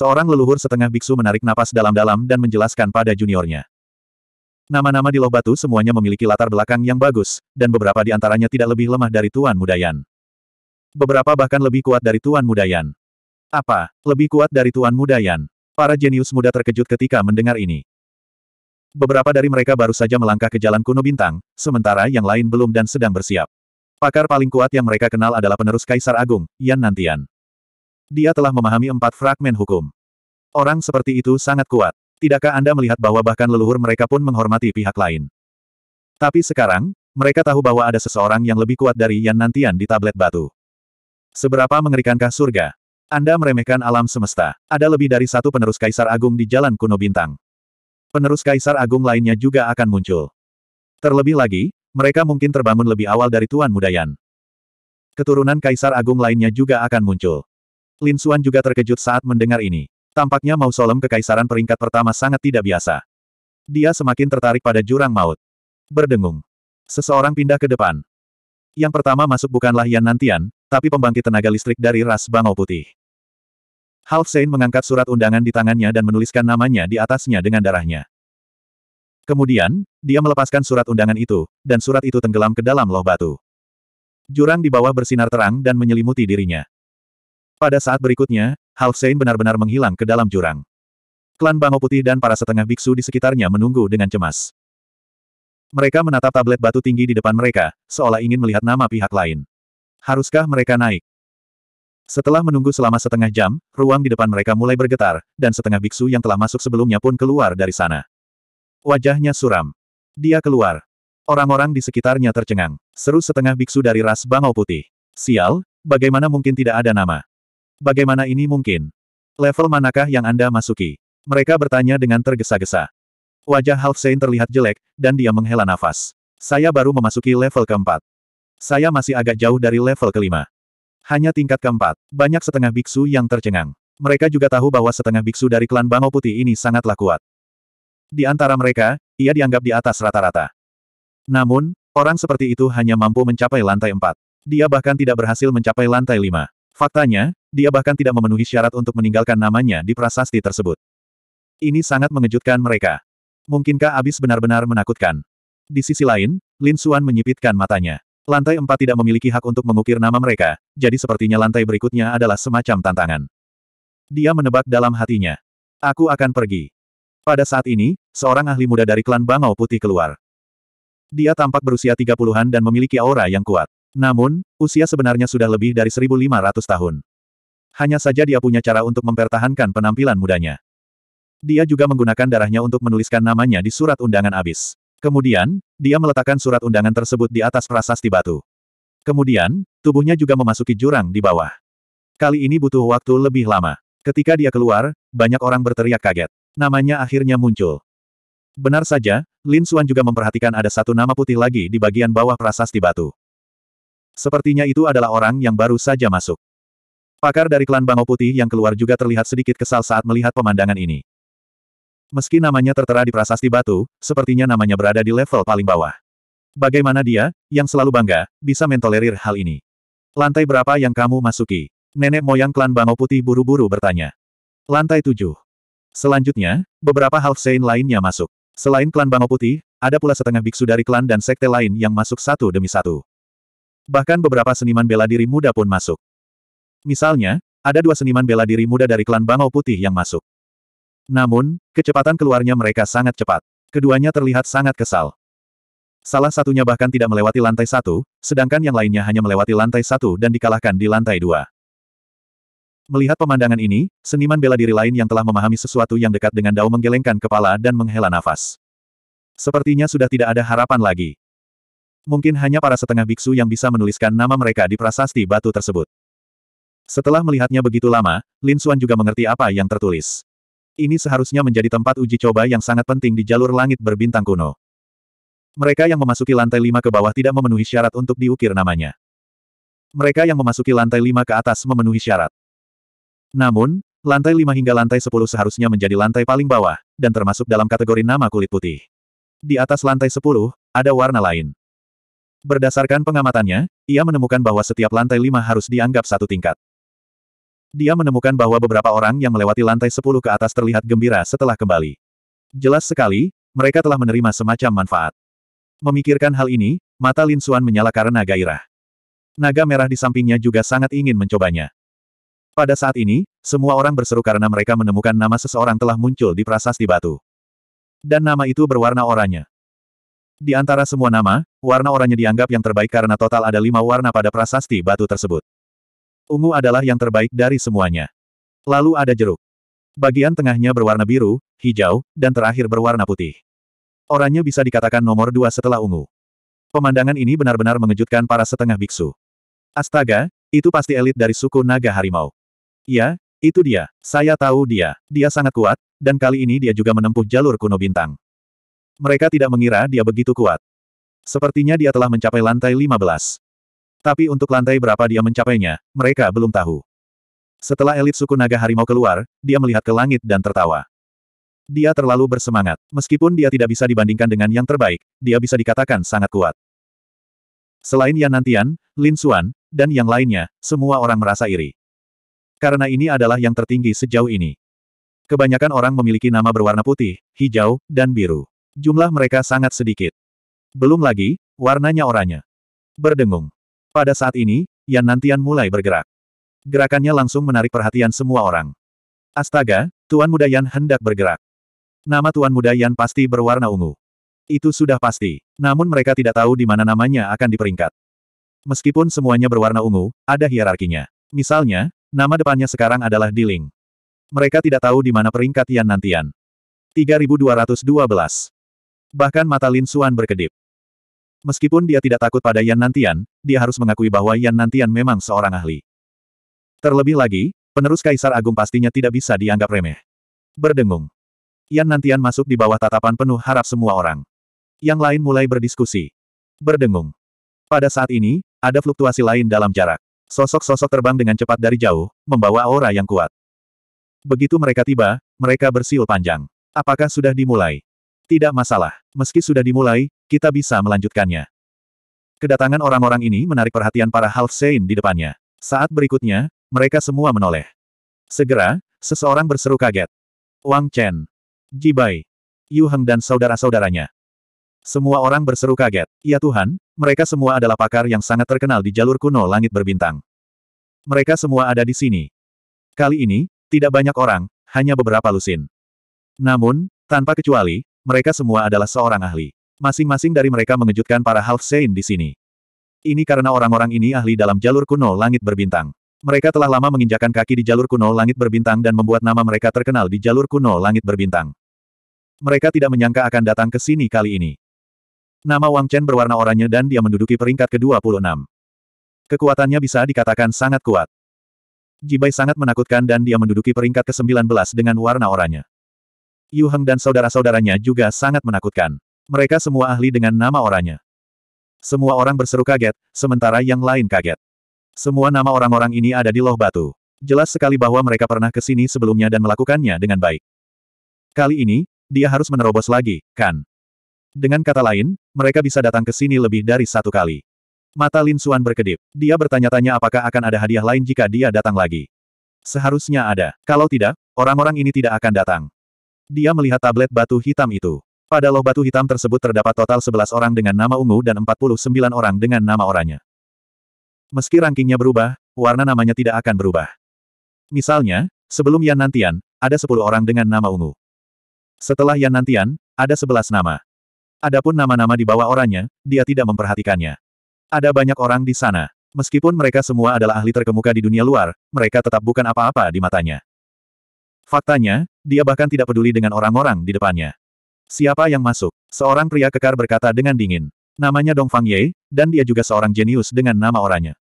Seorang leluhur setengah biksu menarik napas dalam-dalam dan menjelaskan pada juniornya. Nama-nama di loh batu semuanya memiliki latar belakang yang bagus, dan beberapa di antaranya tidak lebih lemah dari Tuan Mudayan. Beberapa bahkan lebih kuat dari Tuan Mudayan. Apa? Lebih kuat dari Tuan Mudayan? Para jenius muda terkejut ketika mendengar ini. Beberapa dari mereka baru saja melangkah ke jalan kuno bintang, sementara yang lain belum dan sedang bersiap. Pakar paling kuat yang mereka kenal adalah penerus Kaisar Agung, Yan Nantian. Dia telah memahami empat fragmen hukum. Orang seperti itu sangat kuat. Tidakkah Anda melihat bahwa bahkan leluhur mereka pun menghormati pihak lain? Tapi sekarang, mereka tahu bahwa ada seseorang yang lebih kuat dari Yan Nantian di tablet batu. Seberapa mengerikankah surga? Anda meremehkan alam semesta. Ada lebih dari satu penerus Kaisar Agung di Jalan Kuno Bintang. Penerus Kaisar Agung lainnya juga akan muncul. Terlebih lagi, mereka mungkin terbangun lebih awal dari Tuan Mudayan. Keturunan Kaisar Agung lainnya juga akan muncul. Lin Xuan juga terkejut saat mendengar ini. Tampaknya mausolem kekaisaran peringkat pertama sangat tidak biasa. Dia semakin tertarik pada jurang maut. Berdengung. Seseorang pindah ke depan. Yang pertama masuk bukanlah Yan Nantian, tapi pembangkit tenaga listrik dari ras bangau putih. Half Saint mengangkat surat undangan di tangannya dan menuliskan namanya di atasnya dengan darahnya. Kemudian, dia melepaskan surat undangan itu, dan surat itu tenggelam ke dalam loh batu. Jurang di bawah bersinar terang dan menyelimuti dirinya. Pada saat berikutnya, Half Saint benar-benar menghilang ke dalam jurang. Klan Bango Putih dan para setengah biksu di sekitarnya menunggu dengan cemas. Mereka menatap tablet batu tinggi di depan mereka, seolah ingin melihat nama pihak lain. Haruskah mereka naik? Setelah menunggu selama setengah jam, ruang di depan mereka mulai bergetar, dan setengah biksu yang telah masuk sebelumnya pun keluar dari sana. Wajahnya suram. Dia keluar. Orang-orang di sekitarnya tercengang. Seru setengah biksu dari ras Bangau Putih. Sial, bagaimana mungkin tidak ada nama? Bagaimana ini mungkin? Level manakah yang Anda masuki? Mereka bertanya dengan tergesa-gesa. Wajah Half Saint terlihat jelek, dan dia menghela nafas. Saya baru memasuki level keempat. Saya masih agak jauh dari level kelima. Hanya tingkat keempat. Banyak setengah biksu yang tercengang. Mereka juga tahu bahwa setengah biksu dari klan Bangau Putih ini sangatlah kuat. Di antara mereka, ia dianggap di atas rata-rata. Namun, orang seperti itu hanya mampu mencapai lantai empat. Dia bahkan tidak berhasil mencapai lantai lima. Faktanya, dia bahkan tidak memenuhi syarat untuk meninggalkan namanya di prasasti tersebut. Ini sangat mengejutkan mereka. Mungkinkah Abis benar-benar menakutkan? Di sisi lain, Lin Xuan menyipitkan matanya. Lantai empat tidak memiliki hak untuk mengukir nama mereka, jadi sepertinya lantai berikutnya adalah semacam tantangan. Dia menebak dalam hatinya. Aku akan pergi. Pada saat ini, seorang ahli muda dari klan Bangau Putih keluar. Dia tampak berusia 30-an dan memiliki aura yang kuat. Namun, usia sebenarnya sudah lebih dari 1500 tahun. Hanya saja dia punya cara untuk mempertahankan penampilan mudanya. Dia juga menggunakan darahnya untuk menuliskan namanya di surat undangan abis. Kemudian, dia meletakkan surat undangan tersebut di atas prasasti batu. Kemudian, tubuhnya juga memasuki jurang di bawah. Kali ini butuh waktu lebih lama. Ketika dia keluar, banyak orang berteriak kaget. Namanya akhirnya muncul. Benar saja, Lin Xuan juga memperhatikan ada satu nama putih lagi di bagian bawah prasasti batu. Sepertinya itu adalah orang yang baru saja masuk. Pakar dari klan Bangau Putih yang keluar juga terlihat sedikit kesal saat melihat pemandangan ini. Meski namanya tertera di prasasti batu, sepertinya namanya berada di level paling bawah. Bagaimana dia, yang selalu bangga, bisa mentolerir hal ini? Lantai berapa yang kamu masuki? Nenek moyang klan Bangau Putih buru-buru bertanya. Lantai tujuh. Selanjutnya, beberapa half saint lainnya masuk. Selain klan Bangau Putih, ada pula setengah biksu dari klan dan sekte lain yang masuk satu demi satu. Bahkan beberapa seniman bela diri muda pun masuk. Misalnya, ada dua seniman bela diri muda dari klan Bangau Putih yang masuk. Namun, kecepatan keluarnya mereka sangat cepat. Keduanya terlihat sangat kesal. Salah satunya bahkan tidak melewati lantai satu, sedangkan yang lainnya hanya melewati lantai satu dan dikalahkan di lantai dua. Melihat pemandangan ini, seniman bela diri lain yang telah memahami sesuatu yang dekat dengan Dao menggelengkan kepala dan menghela nafas. Sepertinya sudah tidak ada harapan lagi. Mungkin hanya para setengah biksu yang bisa menuliskan nama mereka di prasasti batu tersebut. Setelah melihatnya begitu lama, Lin Xuan juga mengerti apa yang tertulis. Ini seharusnya menjadi tempat uji coba yang sangat penting di jalur langit berbintang kuno. Mereka yang memasuki lantai lima ke bawah tidak memenuhi syarat untuk diukir namanya. Mereka yang memasuki lantai lima ke atas memenuhi syarat. Namun, lantai lima hingga lantai sepuluh seharusnya menjadi lantai paling bawah, dan termasuk dalam kategori nama kulit putih. Di atas lantai sepuluh, ada warna lain. Berdasarkan pengamatannya, ia menemukan bahwa setiap lantai lima harus dianggap satu tingkat. Dia menemukan bahwa beberapa orang yang melewati lantai 10 ke atas terlihat gembira setelah kembali. Jelas sekali, mereka telah menerima semacam manfaat. Memikirkan hal ini, mata Lin Xuan menyala karena gairah. Naga merah di sampingnya juga sangat ingin mencobanya. Pada saat ini, semua orang berseru karena mereka menemukan nama seseorang telah muncul di prasasti batu. Dan nama itu berwarna oranye. Di antara semua nama, warna oranye dianggap yang terbaik karena total ada lima warna pada prasasti batu tersebut. Ungu adalah yang terbaik dari semuanya. Lalu ada jeruk. Bagian tengahnya berwarna biru, hijau, dan terakhir berwarna putih. Oranye bisa dikatakan nomor dua setelah ungu. Pemandangan ini benar-benar mengejutkan para setengah biksu. Astaga, itu pasti elit dari suku naga harimau. Ya, itu dia. Saya tahu dia. Dia sangat kuat, dan kali ini dia juga menempuh jalur kuno bintang. Mereka tidak mengira dia begitu kuat. Sepertinya dia telah mencapai lantai 15. Tapi untuk lantai berapa dia mencapainya, mereka belum tahu. Setelah elit suku naga harimau keluar, dia melihat ke langit dan tertawa. Dia terlalu bersemangat. Meskipun dia tidak bisa dibandingkan dengan yang terbaik, dia bisa dikatakan sangat kuat. Selain Yan Nantian, Lin Xuan, dan yang lainnya, semua orang merasa iri. Karena ini adalah yang tertinggi sejauh ini. Kebanyakan orang memiliki nama berwarna putih, hijau, dan biru. Jumlah mereka sangat sedikit. Belum lagi, warnanya oranye. Berdengung. Pada saat ini, Yan Nantian mulai bergerak. Gerakannya langsung menarik perhatian semua orang. Astaga, Tuan Muda Yan hendak bergerak. Nama Tuan Muda Yan pasti berwarna ungu. Itu sudah pasti. Namun mereka tidak tahu di mana namanya akan diperingkat. Meskipun semuanya berwarna ungu, ada hierarkinya. Misalnya, nama depannya sekarang adalah Diling. Mereka tidak tahu di mana peringkat Yan Nantian. 3212. Bahkan mata Lin Xuan berkedip. Meskipun dia tidak takut pada Yan Nantian, dia harus mengakui bahwa Yan Nantian memang seorang ahli. Terlebih lagi, penerus Kaisar Agung pastinya tidak bisa dianggap remeh. Berdengung. Yan Nantian masuk di bawah tatapan penuh harap semua orang. Yang lain mulai berdiskusi. Berdengung. Pada saat ini, ada fluktuasi lain dalam jarak. Sosok-sosok terbang dengan cepat dari jauh, membawa aura yang kuat. Begitu mereka tiba, mereka bersiul panjang. Apakah sudah dimulai? Tidak masalah. Meski sudah dimulai, kita bisa melanjutkannya. Kedatangan orang-orang ini menarik perhatian para Half Saint di depannya. Saat berikutnya, mereka semua menoleh. Segera, seseorang berseru kaget. Wang Chen. Ji Bai. Yu Heng dan saudara-saudaranya. Semua orang berseru kaget. Ya Tuhan, mereka semua adalah pakar yang sangat terkenal di jalur kuno langit berbintang. Mereka semua ada di sini. Kali ini, tidak banyak orang, hanya beberapa lusin. Namun, tanpa kecuali, mereka semua adalah seorang ahli. Masing-masing dari mereka mengejutkan para Half Saint di sini. Ini karena orang-orang ini ahli dalam jalur kuno langit berbintang. Mereka telah lama menginjakan kaki di jalur kuno langit berbintang dan membuat nama mereka terkenal di jalur kuno langit berbintang. Mereka tidak menyangka akan datang ke sini kali ini. Nama Wang Chen berwarna oranye dan dia menduduki peringkat ke-26. Kekuatannya bisa dikatakan sangat kuat. Jibai sangat menakutkan dan dia menduduki peringkat ke-19 dengan warna oranye. Yu Heng dan saudara-saudaranya juga sangat menakutkan. Mereka semua ahli dengan nama orangnya. Semua orang berseru kaget, sementara yang lain kaget. Semua nama orang-orang ini ada di loh batu. Jelas sekali bahwa mereka pernah ke sini sebelumnya dan melakukannya dengan baik. Kali ini, dia harus menerobos lagi, kan? Dengan kata lain, mereka bisa datang ke sini lebih dari satu kali. Mata Lin Xuan berkedip. Dia bertanya-tanya apakah akan ada hadiah lain jika dia datang lagi. Seharusnya ada. Kalau tidak, orang-orang ini tidak akan datang. Dia melihat tablet batu hitam itu. Pada loh batu hitam tersebut terdapat total 11 orang dengan nama ungu dan 49 orang dengan nama oranye. Meski rankingnya berubah, warna namanya tidak akan berubah. Misalnya, sebelum Yan Nantian, ada 10 orang dengan nama ungu. Setelah Yan Nantian, ada 11 nama. Adapun nama-nama di bawah oranye, dia tidak memperhatikannya. Ada banyak orang di sana. Meskipun mereka semua adalah ahli terkemuka di dunia luar, mereka tetap bukan apa-apa di matanya. Faktanya, dia bahkan tidak peduli dengan orang-orang di depannya. Siapa yang masuk? Seorang pria kekar berkata dengan dingin. Namanya Dong Fang Ye, dan dia juga seorang jenius dengan nama orangnya.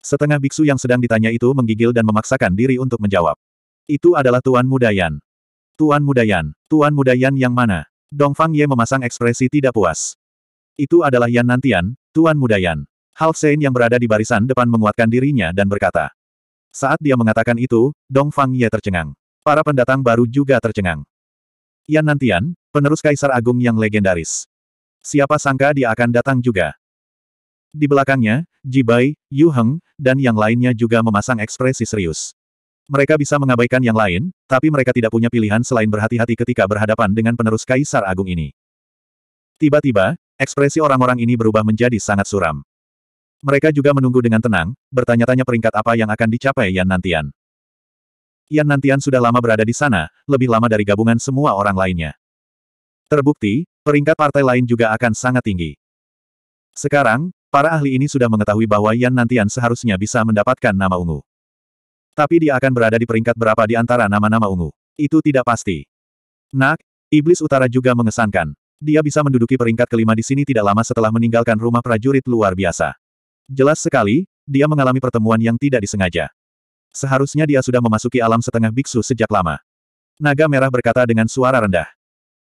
Setengah biksu yang sedang ditanya itu menggigil dan memaksakan diri untuk menjawab. Itu adalah Tuan Mudayan. Tuan Mudayan. Tuan Mudayan yang mana? Dong Fang Ye memasang ekspresi tidak puas. Itu adalah Yan Nantian, Tuan Mudayan. Half Saint yang berada di barisan depan menguatkan dirinya dan berkata. Saat dia mengatakan itu, Dong Fang Ye tercengang. Para pendatang baru juga tercengang. Yan Nantian, penerus Kaisar Agung yang legendaris. Siapa sangka dia akan datang juga. Di belakangnya, Ji Bai, Yu Heng, dan yang lainnya juga memasang ekspresi serius. Mereka bisa mengabaikan yang lain, tapi mereka tidak punya pilihan selain berhati-hati ketika berhadapan dengan penerus Kaisar Agung ini. Tiba-tiba, ekspresi orang-orang ini berubah menjadi sangat suram. Mereka juga menunggu dengan tenang, bertanya-tanya peringkat apa yang akan dicapai Yan Nantian. Yan Nantian sudah lama berada di sana, lebih lama dari gabungan semua orang lainnya. Terbukti, peringkat partai lain juga akan sangat tinggi. Sekarang, para ahli ini sudah mengetahui bahwa Yan Nantian seharusnya bisa mendapatkan nama ungu. Tapi dia akan berada di peringkat berapa di antara nama-nama ungu. Itu tidak pasti. Nak, Iblis Utara juga mengesankan. Dia bisa menduduki peringkat kelima di sini tidak lama setelah meninggalkan rumah prajurit luar biasa. Jelas sekali, dia mengalami pertemuan yang tidak disengaja. Seharusnya dia sudah memasuki alam setengah biksu sejak lama. Naga merah berkata dengan suara rendah.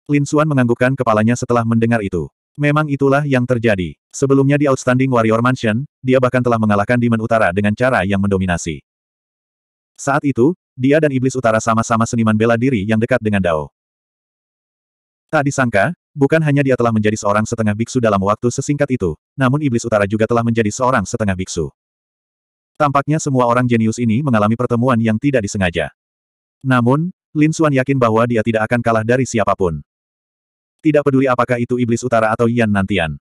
Lin Xuan menganggukkan kepalanya setelah mendengar itu. Memang itulah yang terjadi. Sebelumnya di Outstanding Warrior Mansion, dia bahkan telah mengalahkan Demon Utara dengan cara yang mendominasi. Saat itu, dia dan Iblis Utara sama-sama seniman bela diri yang dekat dengan Dao. Tak disangka, bukan hanya dia telah menjadi seorang setengah biksu dalam waktu sesingkat itu, namun Iblis Utara juga telah menjadi seorang setengah biksu. Tampaknya semua orang jenius ini mengalami pertemuan yang tidak disengaja. Namun, Lin Xuan yakin bahwa dia tidak akan kalah dari siapa pun. Tidak peduli apakah itu Iblis Utara atau Yan Nantian.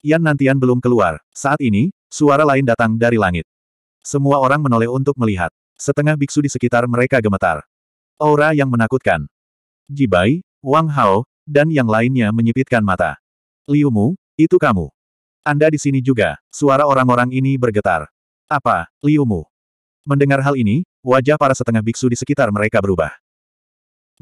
Yan Nantian belum keluar. Saat ini, suara lain datang dari langit. Semua orang menoleh untuk melihat. Setengah biksu di sekitar mereka gemetar. Aura yang menakutkan. Jibai, Wang Hao, dan yang lainnya menyipitkan mata. Liu Mu, itu kamu. Anda di sini juga. Suara orang-orang ini bergetar. Apa, Liu Mu? Mendengar hal ini, wajah para setengah biksu di sekitar mereka berubah.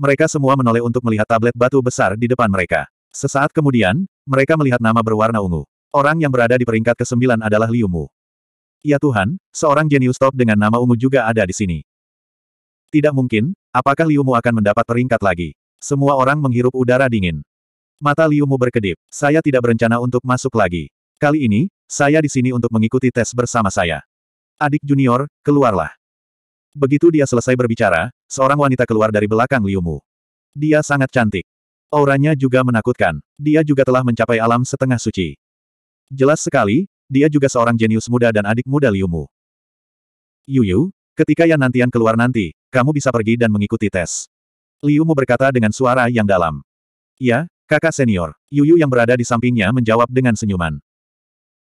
Mereka semua menoleh untuk melihat tablet batu besar di depan mereka. Sesaat kemudian, mereka melihat nama berwarna ungu. Orang yang berada di peringkat ke-9 adalah Liu Mu. Ya Tuhan, seorang jenius top dengan nama ungu juga ada di sini. Tidak mungkin, apakah Liu Mu akan mendapat peringkat lagi? Semua orang menghirup udara dingin. Mata Liu Mu berkedip. Saya tidak berencana untuk masuk lagi. Kali ini, saya di sini untuk mengikuti tes bersama saya. Adik junior, keluarlah. Begitu dia selesai berbicara, seorang wanita keluar dari belakang Liu Mu. Dia sangat cantik. Auranya juga menakutkan. Dia juga telah mencapai alam setengah suci. Jelas sekali, dia juga seorang jenius muda dan adik muda Liu Mu. Yuyu, ketika Yan Nantian keluar nanti, kamu bisa pergi dan mengikuti tes. Liu Mu berkata dengan suara yang dalam. Ya, kakak senior. Yuyu yang berada di sampingnya menjawab dengan senyuman.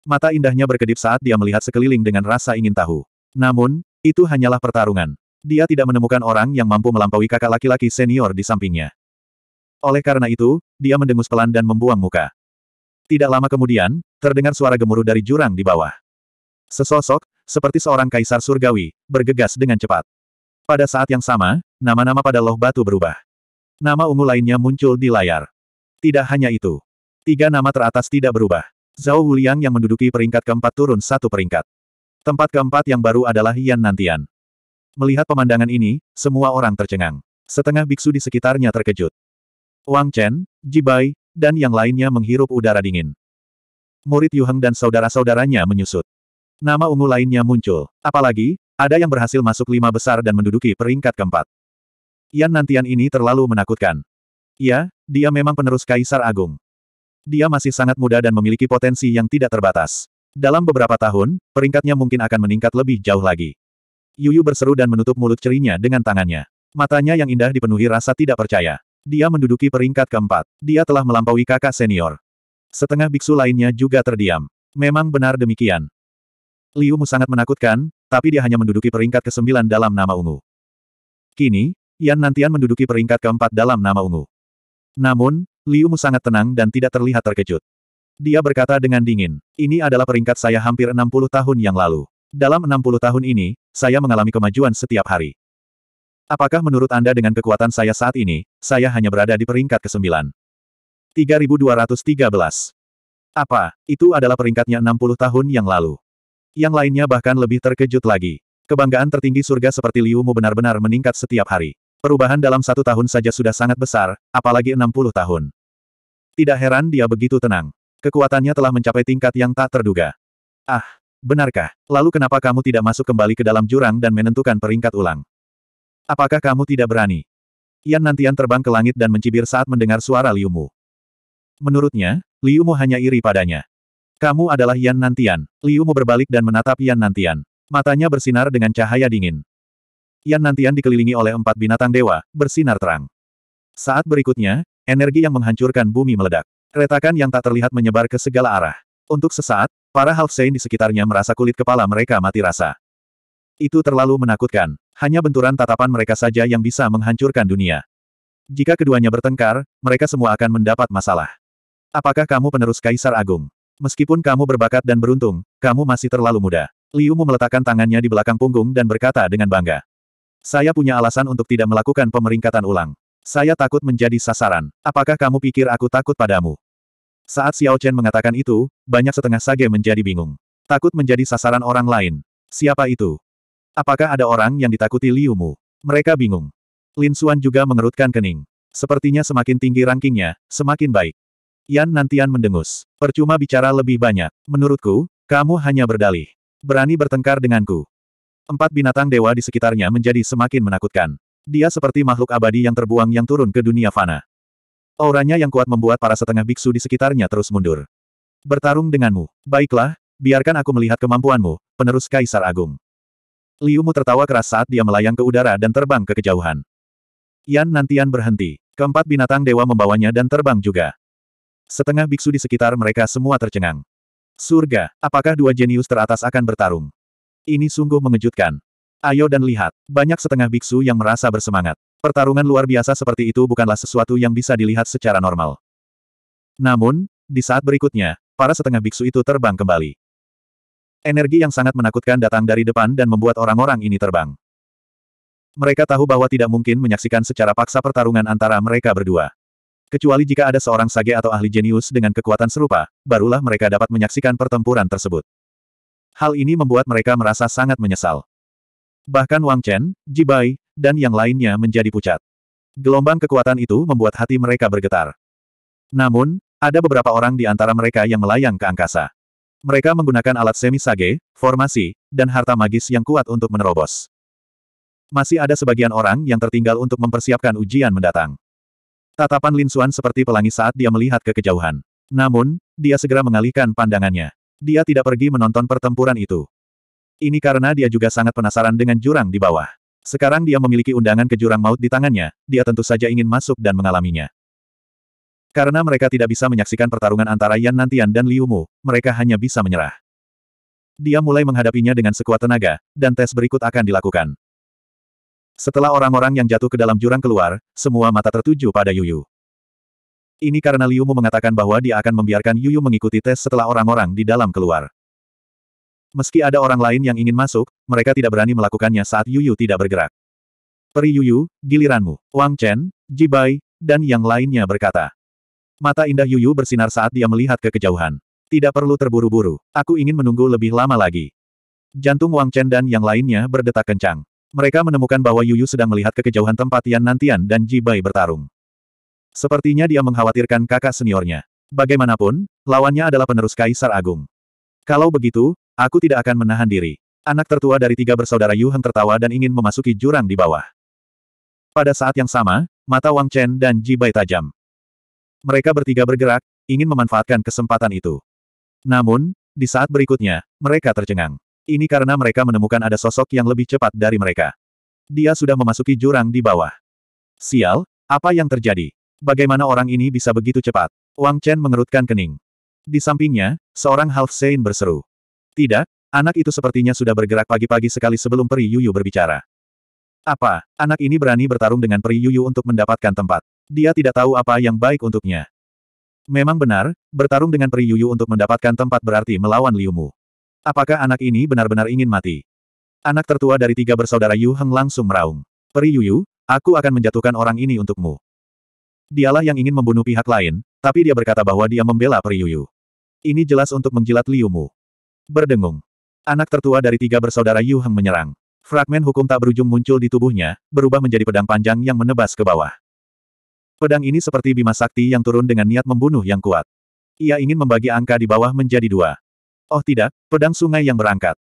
Mata indahnya berkedip saat dia melihat sekeliling dengan rasa ingin tahu. Namun, itu hanyalah pertarungan. Dia tidak menemukan orang yang mampu melampaui kakak laki-laki senior di sampingnya. Oleh karena itu, dia mendengus pelan dan membuang muka. Tidak lama kemudian, terdengar suara gemuruh dari jurang di bawah. Sesosok, seperti seorang kaisar surgawi, bergegas dengan cepat. Pada saat yang sama, nama-nama pada loh batu berubah. Nama ungu lainnya muncul di layar. Tidak hanya itu. Tiga nama teratas tidak berubah. Zhao Wuliang yang menduduki peringkat keempat turun satu peringkat. Tempat keempat yang baru adalah Yan Nantian. Melihat pemandangan ini, semua orang tercengang. Setengah biksu di sekitarnya terkejut. Wang Chen, Jibai, dan yang lainnya menghirup udara dingin. Murid Yu Heng dan saudara-saudaranya menyusut. Nama ungu lainnya muncul. Apalagi, ada yang berhasil masuk lima besar dan menduduki peringkat keempat. Yan Nantian ini terlalu menakutkan. Ya, dia memang penerus Kaisar Agung. Dia masih sangat muda dan memiliki potensi yang tidak terbatas. Dalam beberapa tahun, peringkatnya mungkin akan meningkat lebih jauh lagi. Yuyu berseru dan menutup mulut cerinya dengan tangannya. Matanya yang indah dipenuhi rasa tidak percaya. Dia menduduki peringkat keempat. Dia telah melampaui kakak senior. Setengah biksu lainnya juga terdiam. Memang benar demikian. Liu Mu sangat menakutkan, tapi dia hanya menduduki peringkat ke-9 dalam nama ungu. Kini, Yan Nantian menduduki peringkat keempat dalam nama ungu. Namun, Liu Mu sangat tenang dan tidak terlihat terkejut. Dia berkata dengan dingin, ini adalah peringkat saya hampir 60 tahun yang lalu. Dalam 60 tahun ini, saya mengalami kemajuan setiap hari. Apakah menurut Anda dengan kekuatan saya saat ini, saya hanya berada di peringkat ke-9? 3213. Apa, itu adalah peringkatnya 60 tahun yang lalu. Yang lainnya bahkan lebih terkejut lagi. Kebanggaan tertinggi surga seperti Liu Mu benar-benar meningkat setiap hari. Perubahan dalam satu tahun saja sudah sangat besar, apalagi 60 tahun. Tidak heran dia begitu tenang. Kekuatannya telah mencapai tingkat yang tak terduga. Ah, benarkah? Lalu kenapa kamu tidak masuk kembali ke dalam jurang dan menentukan peringkat ulang? Apakah kamu tidak berani? Yan Nantian terbang ke langit dan mencibir saat mendengar suara Liu Mu. Menurutnya, Liu Mu hanya iri padanya. Kamu adalah Yan Nantian. Liu Mu berbalik dan menatap Yan Nantian. Matanya bersinar dengan cahaya dingin. Yan Nantian dikelilingi oleh empat binatang dewa, bersinar terang. Saat berikutnya, energi yang menghancurkan bumi meledak. Retakan yang tak terlihat menyebar ke segala arah. Untuk sesaat, para Half Saint di sekitarnya merasa kulit kepala mereka mati rasa. Itu terlalu menakutkan. Hanya benturan tatapan mereka saja yang bisa menghancurkan dunia. Jika keduanya bertengkar, mereka semua akan mendapat masalah. Apakah kamu penerus Kaisar Agung? Meskipun kamu berbakat dan beruntung, kamu masih terlalu muda. Liu meletakkan tangannya di belakang punggung dan berkata dengan bangga. Saya punya alasan untuk tidak melakukan pemeringkatan ulang. Saya takut menjadi sasaran. Apakah kamu pikir aku takut padamu? Saat Xiao Chen mengatakan itu, banyak setengah sage menjadi bingung. Takut menjadi sasaran orang lain. Siapa itu? Apakah ada orang yang ditakuti Liu Mu? Mereka bingung. Lin Xuan juga mengerutkan kening. Sepertinya semakin tinggi rankingnya, semakin baik. Yan Nantian mendengus. Percuma bicara lebih banyak. Menurutku, kamu hanya berdalih. Berani bertengkar denganku. Empat binatang dewa di sekitarnya menjadi semakin menakutkan. Dia seperti makhluk abadi yang terbuang yang turun ke dunia fana. Auranya yang kuat membuat para setengah biksu di sekitarnya terus mundur. Bertarung denganmu. Baiklah, biarkan aku melihat kemampuanmu, penerus Kaisar Agung. Liu Mu tertawa keras saat dia melayang ke udara dan terbang ke kejauhan. Yan Nantian berhenti. Keempat binatang dewa membawanya dan terbang juga. Setengah biksu di sekitar mereka semua tercengang. Surga, apakah dua jenius teratas akan bertarung? Ini sungguh mengejutkan. Ayo dan lihat, banyak setengah biksu yang merasa bersemangat. Pertarungan luar biasa seperti itu bukanlah sesuatu yang bisa dilihat secara normal. Namun, di saat berikutnya, para setengah biksu itu terbang kembali. Energi yang sangat menakutkan datang dari depan dan membuat orang-orang ini terbang. Mereka tahu bahwa tidak mungkin menyaksikan secara paksa pertarungan antara mereka berdua. Kecuali jika ada seorang sage atau ahli jenius dengan kekuatan serupa, barulah mereka dapat menyaksikan pertempuran tersebut. Hal ini membuat mereka merasa sangat menyesal. Bahkan Wang Chen, Jibai, dan yang lainnya menjadi pucat. Gelombang kekuatan itu membuat hati mereka bergetar. Namun, ada beberapa orang di antara mereka yang melayang ke angkasa. Mereka menggunakan alat semi sage, formasi, dan harta magis yang kuat untuk menerobos. Masih ada sebagian orang yang tertinggal untuk mempersiapkan ujian mendatang. Tatapan Lin Xuan seperti pelangi saat dia melihat ke kejauhan. Namun, dia segera mengalihkan pandangannya. Dia tidak pergi menonton pertempuran itu. Ini karena dia juga sangat penasaran dengan jurang di bawah. Sekarang dia memiliki undangan ke jurang maut di tangannya, dia tentu saja ingin masuk dan mengalaminya. Karena mereka tidak bisa menyaksikan pertarungan antara Yan Nantian dan Liu Mu, mereka hanya bisa menyerah. Dia mulai menghadapinya dengan sekuat tenaga, dan tes berikut akan dilakukan. Setelah orang-orang yang jatuh ke dalam jurang keluar, semua mata tertuju pada Yuyu. Ini karena Liu Mu mengatakan bahwa dia akan membiarkan Yuyu mengikuti tes setelah orang-orang di dalam keluar. Meski ada orang lain yang ingin masuk, mereka tidak berani melakukannya saat Yuyu tidak bergerak. Peri Yuyu, giliranmu. Wang Chen, Jibai, dan yang lainnya berkata. Mata indah Yuyu bersinar saat dia melihat ke kejauhan. Tidak perlu terburu-buru, aku ingin menunggu lebih lama lagi. Jantung Wang Chen dan yang lainnya berdetak kencang. Mereka menemukan bahwa Yuyu sedang melihat ke kejauhan tempat Yan Nantian dan Jibai bertarung. Sepertinya dia mengkhawatirkan kakak seniornya. Bagaimanapun, lawannya adalah penerus Kaisar Agung. Kalau begitu, aku tidak akan menahan diri. Anak tertua dari tiga bersaudara Yu Heng tertawa dan ingin memasuki jurang di bawah. Pada saat yang sama, mata Wang Chen dan Ji Bai tajam. Mereka bertiga bergerak, ingin memanfaatkan kesempatan itu. Namun, di saat berikutnya, mereka tercengang. Ini karena mereka menemukan ada sosok yang lebih cepat dari mereka. Dia sudah memasuki jurang di bawah. Sial, apa yang terjadi? Bagaimana orang ini bisa begitu cepat? Wang Chen mengerutkan kening. Di sampingnya, seorang Half Saint berseru. Tidak, anak itu sepertinya sudah bergerak pagi-pagi sekali sebelum Peri Yuyu berbicara. Apa, anak ini berani bertarung dengan Peri Yuyu untuk mendapatkan tempat? Dia tidak tahu apa yang baik untuknya. Memang benar, bertarung dengan Peri Yuyu untuk mendapatkan tempat berarti melawan Liu Mu. Apakah anak ini benar-benar ingin mati? Anak tertua dari tiga bersaudara Yu Heng langsung meraung. Peri Yuyu, aku akan menjatuhkan orang ini untukmu. Dialah yang ingin membunuh pihak lain, tapi dia berkata bahwa dia membela Peri Yuyu. Ini jelas untuk menjilat Liu Mu. Berdengung. Anak tertua dari tiga bersaudara Yu Heng menyerang. Fragmen hukum tak berujung muncul di tubuhnya, berubah menjadi pedang panjang yang menebas ke bawah. Pedang ini seperti Bima Sakti yang turun dengan niat membunuh yang kuat. Ia ingin membagi angka di bawah menjadi dua. Oh tidak, pedang sungai yang berangkat.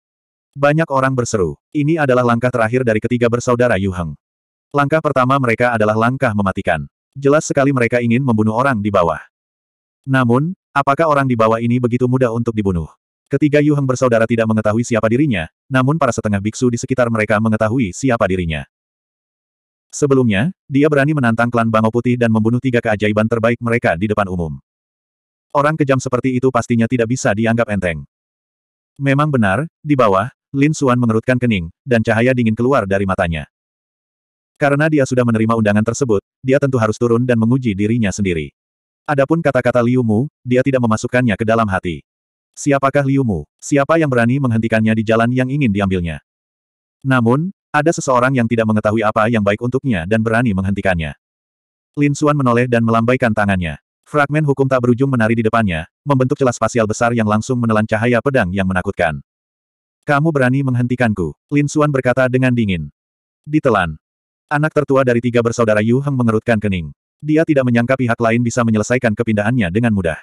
Banyak orang berseru. Ini adalah langkah terakhir dari ketiga bersaudara Yu Heng. Langkah pertama mereka adalah langkah mematikan. Jelas sekali mereka ingin membunuh orang di bawah. Namun, apakah orang di bawah ini begitu mudah untuk dibunuh? Ketiga Yu Heng bersaudara tidak mengetahui siapa dirinya, namun para setengah biksu di sekitar mereka mengetahui siapa dirinya. Sebelumnya, dia berani menantang klan Bangau Putih dan membunuh tiga keajaiban terbaik mereka di depan umum. Orang kejam seperti itu pastinya tidak bisa dianggap enteng. Memang benar, di bawah, Lin Xuan mengerutkan kening, dan cahaya dingin keluar dari matanya. Karena dia sudah menerima undangan tersebut, dia tentu harus turun dan menguji dirinya sendiri. Adapun kata-kata Liu Mu, dia tidak memasukkannya ke dalam hati. Siapakah Liu Mu? Siapa yang berani menghentikannya di jalan yang ingin diambilnya? Namun, ada seseorang yang tidak mengetahui apa yang baik untuknya dan berani menghentikannya. Lin Xuan menoleh dan melambaikan tangannya. Fragmen hukum tak berujung menari di depannya, membentuk celah spasial besar yang langsung menelan cahaya pedang yang menakutkan. Kamu berani menghentikanku, Lin Xuan berkata dengan dingin. Ditelan. Anak tertua dari tiga bersaudara Yu Heng mengerutkan kening. Dia tidak menyangka pihak lain bisa menyelesaikan kepindahannya dengan mudah.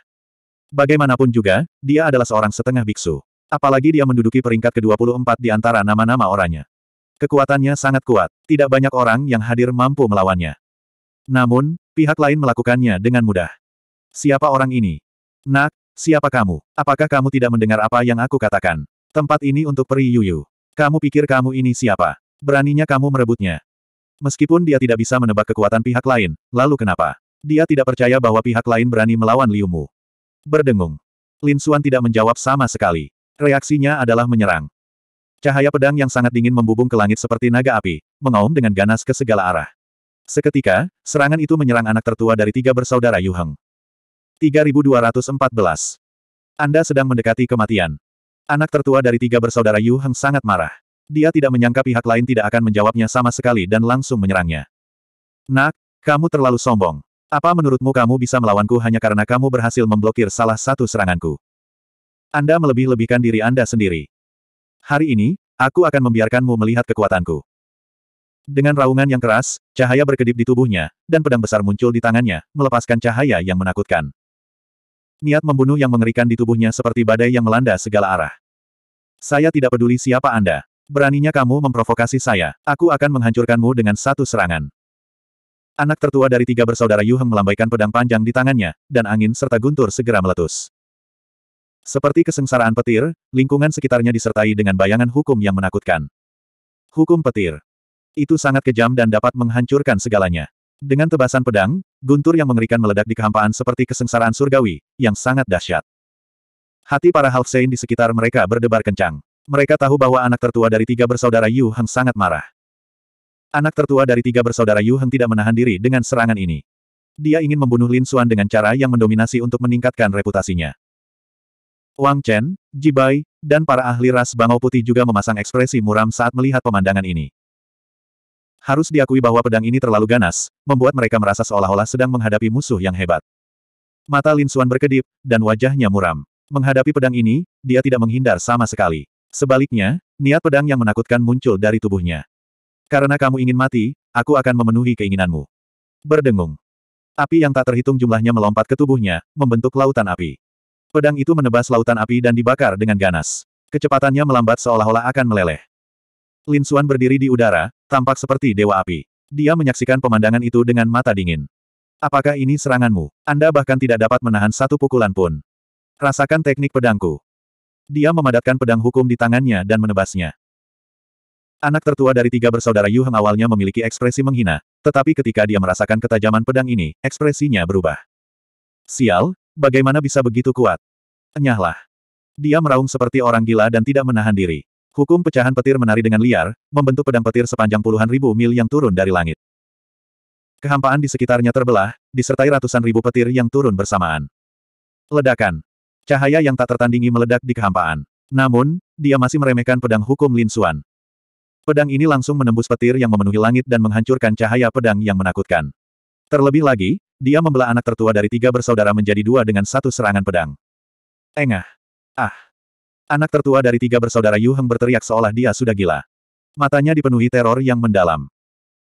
Bagaimanapun juga, dia adalah seorang setengah biksu. Apalagi dia menduduki peringkat ke-24 di antara nama-nama orangnya. Kekuatannya sangat kuat, tidak banyak orang yang hadir mampu melawannya. Namun, pihak lain melakukannya dengan mudah. Siapa orang ini? Nak, siapa kamu? Apakah kamu tidak mendengar apa yang aku katakan? Tempat ini untuk peri Yuyu. Kamu pikir kamu ini siapa? Beraninya kamu merebutnya. Meskipun dia tidak bisa menebak kekuatan pihak lain, lalu kenapa? Dia tidak percaya bahwa pihak lain berani melawan Liu Mu. Berdengung. Lin Xuan tidak menjawab sama sekali. Reaksinya adalah menyerang. Cahaya pedang yang sangat dingin membubung ke langit seperti naga api, mengaum dengan ganas ke segala arah. Seketika, serangan itu menyerang anak tertua dari tiga bersaudara Yu Heng. 3214. Anda sedang mendekati kematian. Anak tertua dari tiga bersaudara Yu Heng sangat marah. Dia tidak menyangka pihak lain tidak akan menjawabnya sama sekali dan langsung menyerangnya. Nak, kamu terlalu sombong. Apa menurutmu kamu bisa melawanku hanya karena kamu berhasil memblokir salah satu seranganku? Anda melebih-lebihkan diri Anda sendiri. Hari ini, aku akan membiarkanmu melihat kekuatanku. Dengan raungan yang keras, cahaya berkedip di tubuhnya, dan pedang besar muncul di tangannya, melepaskan cahaya yang menakutkan. Niat membunuh yang mengerikan di tubuhnya seperti badai yang melanda segala arah. Saya tidak peduli siapa Anda. Beraninya kamu memprovokasi saya, aku akan menghancurkanmu dengan satu serangan. Anak tertua dari tiga bersaudara Yu Heng melambaikan pedang panjang di tangannya, dan angin serta guntur segera meletus. Seperti kesengsaraan petir, lingkungan sekitarnya disertai dengan bayangan hukum yang menakutkan. Hukum petir. Itu sangat kejam dan dapat menghancurkan segalanya. Dengan tebasan pedang, guntur yang mengerikan meledak di kehampaan seperti kesengsaraan surgawi, yang sangat dahsyat. Hati para Halfsein di sekitar mereka berdebar kencang. Mereka tahu bahwa anak tertua dari tiga bersaudara Yu Heng sangat marah. Anak tertua dari tiga bersaudara Yu Heng tidak menahan diri dengan serangan ini. Dia ingin membunuh Lin Xuan dengan cara yang mendominasi untuk meningkatkan reputasinya. Wang Chen, Jibai, dan para ahli ras Bangau Putih juga memasang ekspresi muram saat melihat pemandangan ini. Harus diakui bahwa pedang ini terlalu ganas, membuat mereka merasa seolah-olah sedang menghadapi musuh yang hebat. Mata Lin Xuan berkedip, dan wajahnya muram. Menghadapi pedang ini, dia tidak menghindar sama sekali. Sebaliknya, niat pedang yang menakutkan muncul dari tubuhnya. Karena kamu ingin mati, aku akan memenuhi keinginanmu. Berdengung. Api yang tak terhitung jumlahnya melompat ke tubuhnya, membentuk lautan api. Pedang itu menebas lautan api dan dibakar dengan ganas. Kecepatannya melambat seolah-olah akan meleleh. Lin Xuan berdiri di udara, tampak seperti dewa api. Dia menyaksikan pemandangan itu dengan mata dingin. Apakah ini seranganmu? Anda bahkan tidak dapat menahan satu pukulan pun. Rasakan teknik pedangku. Dia memadatkan pedang hukum di tangannya dan menebasnya. Anak tertua dari tiga bersaudara Yu Heng awalnya memiliki ekspresi menghina, tetapi ketika dia merasakan ketajaman pedang ini, ekspresinya berubah. Sial, bagaimana bisa begitu kuat? Enyahlah. Dia meraung seperti orang gila dan tidak menahan diri. Hukum pecahan petir menari dengan liar, membentuk pedang petir sepanjang puluhan ribu mil yang turun dari langit. Kehampaan di sekitarnya terbelah, disertai ratusan ribu petir yang turun bersamaan. Ledakan. Cahaya yang tak tertandingi meledak di kehampaan. Namun, dia masih meremehkan pedang hukum Lin Xuan. Pedang ini langsung menembus petir yang memenuhi langit dan menghancurkan cahaya pedang yang menakutkan. Terlebih lagi, dia membelah anak tertua dari tiga bersaudara menjadi dua dengan satu serangan pedang. Engah. Ah. Anak tertua dari tiga bersaudara Yu Heng berteriak seolah dia sudah gila. Matanya dipenuhi teror yang mendalam.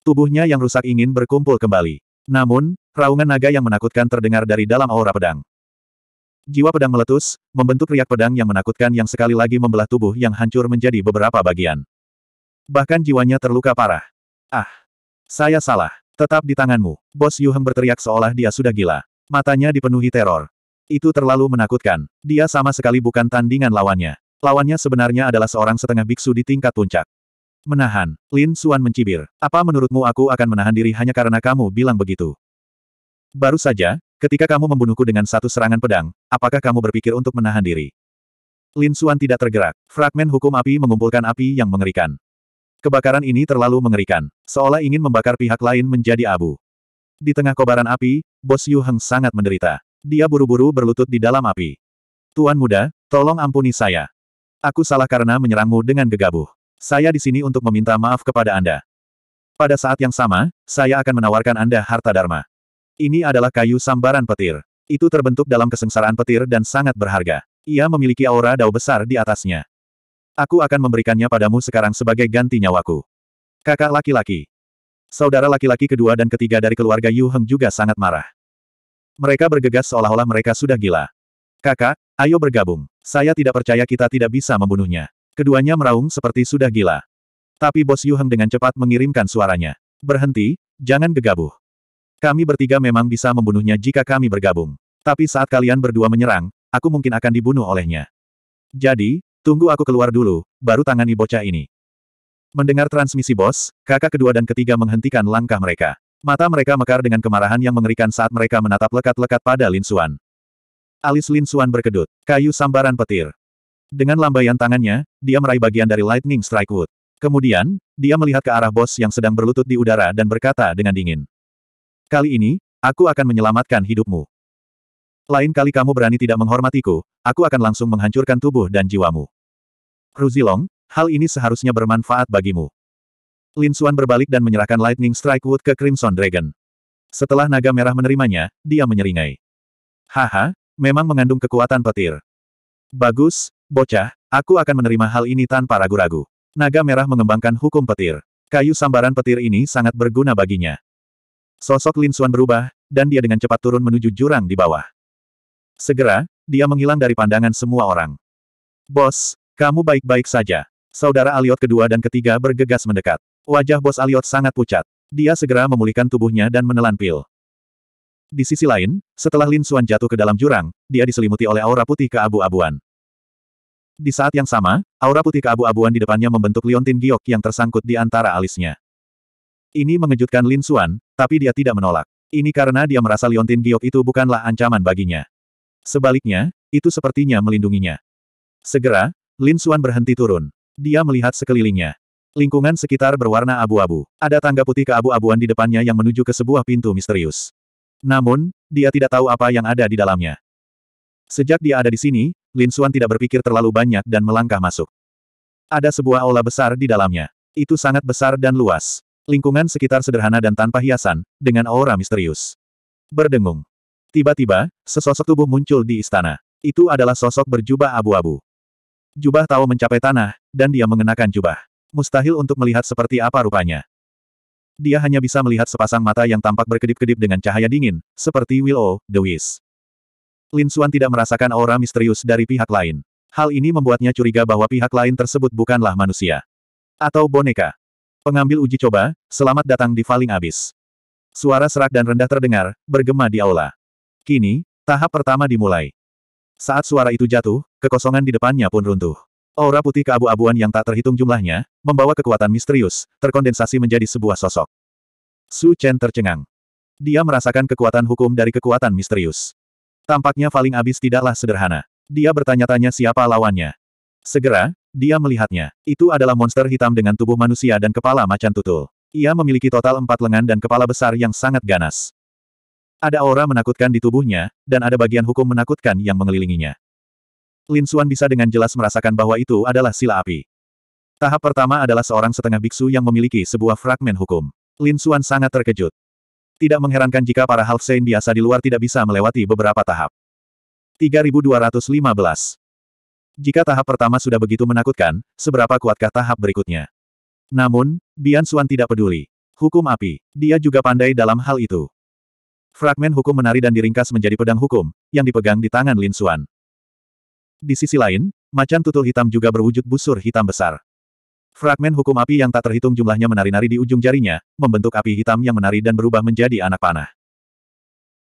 Tubuhnya yang rusak ingin berkumpul kembali. Namun, raungan naga yang menakutkan terdengar dari dalam aura pedang. Jiwa pedang meletus, membentuk riak pedang yang menakutkan yang sekali lagi membelah tubuh yang hancur menjadi beberapa bagian. Bahkan jiwanya terluka parah. Ah! Saya salah. Tetap di tanganmu. Bos Yu Heng berteriak seolah dia sudah gila. Matanya dipenuhi teror. Itu terlalu menakutkan. Dia sama sekali bukan tandingan lawannya. Lawannya sebenarnya adalah seorang setengah biksu di tingkat puncak. Menahan. Lin Xuan mencibir. Apa menurutmu aku akan menahan diri hanya karena kamu bilang begitu? Baru saja, ketika kamu membunuhku dengan satu serangan pedang, apakah kamu berpikir untuk menahan diri? Lin Xuan tidak tergerak. Fragmen hukum api mengumpulkan api yang mengerikan. Kebakaran ini terlalu mengerikan, seolah ingin membakar pihak lain menjadi abu. Di tengah kobaran api, Bos Yu Heng sangat menderita. Dia buru-buru berlutut di dalam api. Tuan muda, tolong ampuni saya. Aku salah karena menyerangmu dengan gegabah. Saya di sini untuk meminta maaf kepada Anda. Pada saat yang sama, saya akan menawarkan Anda harta dharma. Ini adalah kayu sambaran petir. Itu terbentuk dalam kesengsaraan petir dan sangat berharga. Ia memiliki aura dao besar di atasnya. Aku akan memberikannya padamu sekarang sebagai ganti nyawaku. Kakak laki-laki. Saudara laki-laki kedua dan ketiga dari keluarga Yu Heng juga sangat marah. Mereka bergegas seolah-olah mereka sudah gila. Kakak, ayo bergabung. Saya tidak percaya kita tidak bisa membunuhnya. Keduanya meraung seperti sudah gila. Tapi bos Yu Heng dengan cepat mengirimkan suaranya. Berhenti, jangan gegabah. Kami bertiga memang bisa membunuhnya jika kami bergabung. Tapi saat kalian berdua menyerang, aku mungkin akan dibunuh olehnya. Jadi, tunggu aku keluar dulu, baru tangani bocah ini. Mendengar transmisi bos, kakak kedua dan ketiga menghentikan langkah mereka. Mata mereka mekar dengan kemarahan yang mengerikan saat mereka menatap lekat-lekat pada Lin Xuan. Alis Lin Xuan berkedut. Kayu sambaran petir. Dengan lambaian tangannya, dia meraih bagian dari Lightning Strike Wood. Kemudian, dia melihat ke arah bos yang sedang berlutut di udara dan berkata dengan dingin. Kali ini, aku akan menyelamatkan hidupmu. Lain kali kamu berani tidak menghormatiku, aku akan langsung menghancurkan tubuh dan jiwamu. Ruzilong, hal ini seharusnya bermanfaat bagimu. Lin Xuan berbalik dan menyerahkan Lightning Strike Wood ke Crimson Dragon. Setelah naga merah menerimanya, dia menyeringai. Haha, memang mengandung kekuatan petir. Bagus, bocah, aku akan menerima hal ini tanpa ragu-ragu. Naga merah mengembangkan hukum petir. Kayu sambaran petir ini sangat berguna baginya. Sosok Lin Xuan berubah, dan dia dengan cepat turun menuju jurang di bawah. Segera, dia menghilang dari pandangan semua orang. Bos, kamu baik-baik saja. Saudara Aliot kedua dan ketiga bergegas mendekat. Wajah bos Aliot sangat pucat. Dia segera memulihkan tubuhnya dan menelan pil. Di sisi lain, setelah Lin Xuan jatuh ke dalam jurang, dia diselimuti oleh aura putih keabu-abuan. Di saat yang sama, aura putih keabu-abuan di depannya membentuk liontin giok yang tersangkut di antara alisnya. Ini mengejutkan Lin Xuan, tapi dia tidak menolak. Ini karena dia merasa liontin giok itu bukanlah ancaman baginya. Sebaliknya, itu sepertinya melindunginya. Segera, Lin Xuan berhenti turun. Dia melihat sekelilingnya. Lingkungan sekitar berwarna abu-abu. Ada tangga putih keabu-abuan di depannya yang menuju ke sebuah pintu misterius. Namun, dia tidak tahu apa yang ada di dalamnya. Sejak dia ada di sini, Lin Xuan tidak berpikir terlalu banyak dan melangkah masuk. Ada sebuah aula besar di dalamnya. Itu sangat besar dan luas. Lingkungan sekitar sederhana dan tanpa hiasan, dengan aura misterius. Berdengung. Tiba-tiba, sesosok tubuh muncul di istana. Itu adalah sosok berjubah abu-abu. Jubah tahu mencapai tanah, dan dia mengenakan jubah. Mustahil untuk melihat seperti apa rupanya. Dia hanya bisa melihat sepasang mata yang tampak berkedip-kedip dengan cahaya dingin, seperti Willow, The Wiz. Lin Xuan tidak merasakan aura misterius dari pihak lain. Hal ini membuatnya curiga bahwa pihak lain tersebut bukanlah manusia. Atau boneka. Pengambil uji coba, selamat datang di Faling Abyss. Suara serak dan rendah terdengar, bergema di aula. Kini, tahap pertama dimulai. Saat suara itu jatuh, kekosongan di depannya pun runtuh. Aura putih keabu-abuan yang tak terhitung jumlahnya, membawa kekuatan misterius, terkondensasi menjadi sebuah sosok. Su Chen tercengang. Dia merasakan kekuatan hukum dari kekuatan misterius. Tampaknya Faling Abis tidaklah sederhana. Dia bertanya-tanya siapa lawannya. Segera, dia melihatnya. Itu adalah monster hitam dengan tubuh manusia dan kepala macan tutul. Ia memiliki total empat lengan dan kepala besar yang sangat ganas. Ada aura menakutkan di tubuhnya, dan ada bagian hukum menakutkan yang mengelilinginya. Lin Xuan bisa dengan jelas merasakan bahwa itu adalah sila api. Tahap pertama adalah seorang setengah biksu yang memiliki sebuah fragmen hukum. Lin Xuan sangat terkejut. Tidak mengherankan jika para half saint biasa di luar tidak bisa melewati beberapa tahap. 3215. Jika tahap pertama sudah begitu menakutkan, seberapa kuatkah tahap berikutnya? Namun, Bian Xuan tidak peduli. Hukum api. Dia juga pandai dalam hal itu. Fragmen hukum menari dan diringkas menjadi pedang hukum, yang dipegang di tangan Lin Xuan. Di sisi lain, macan tutul hitam juga berwujud busur hitam besar. Fragmen hukum api yang tak terhitung jumlahnya menari-nari di ujung jarinya, membentuk api hitam yang menari dan berubah menjadi anak panah.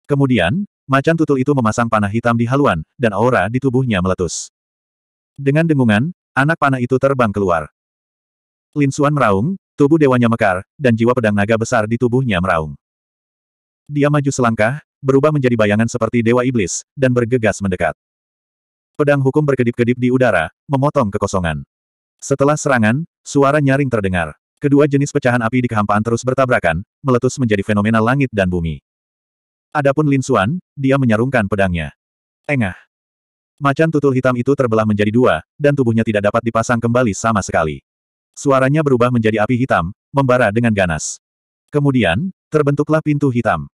Kemudian, macan tutul itu memasang panah hitam di haluan, dan aura di tubuhnya meletus. Dengan dengungan, anak panah itu terbang keluar. Lin Xuan meraung, tubuh dewanya mekar, dan jiwa pedang naga besar di tubuhnya meraung. Dia maju selangkah, berubah menjadi bayangan seperti dewa iblis, dan bergegas mendekat. Pedang hukum berkedip-kedip di udara, memotong kekosongan. Setelah serangan, suara nyaring terdengar. Kedua jenis pecahan api di kehampaan terus bertabrakan, meletus menjadi fenomena langit dan bumi. Adapun Lin Xuan, dia menyarungkan pedangnya. Engah. Macan tutul hitam itu terbelah menjadi dua, dan tubuhnya tidak dapat dipasang kembali sama sekali. Suaranya berubah menjadi api hitam, membara dengan ganas. Kemudian, terbentuklah pintu hitam.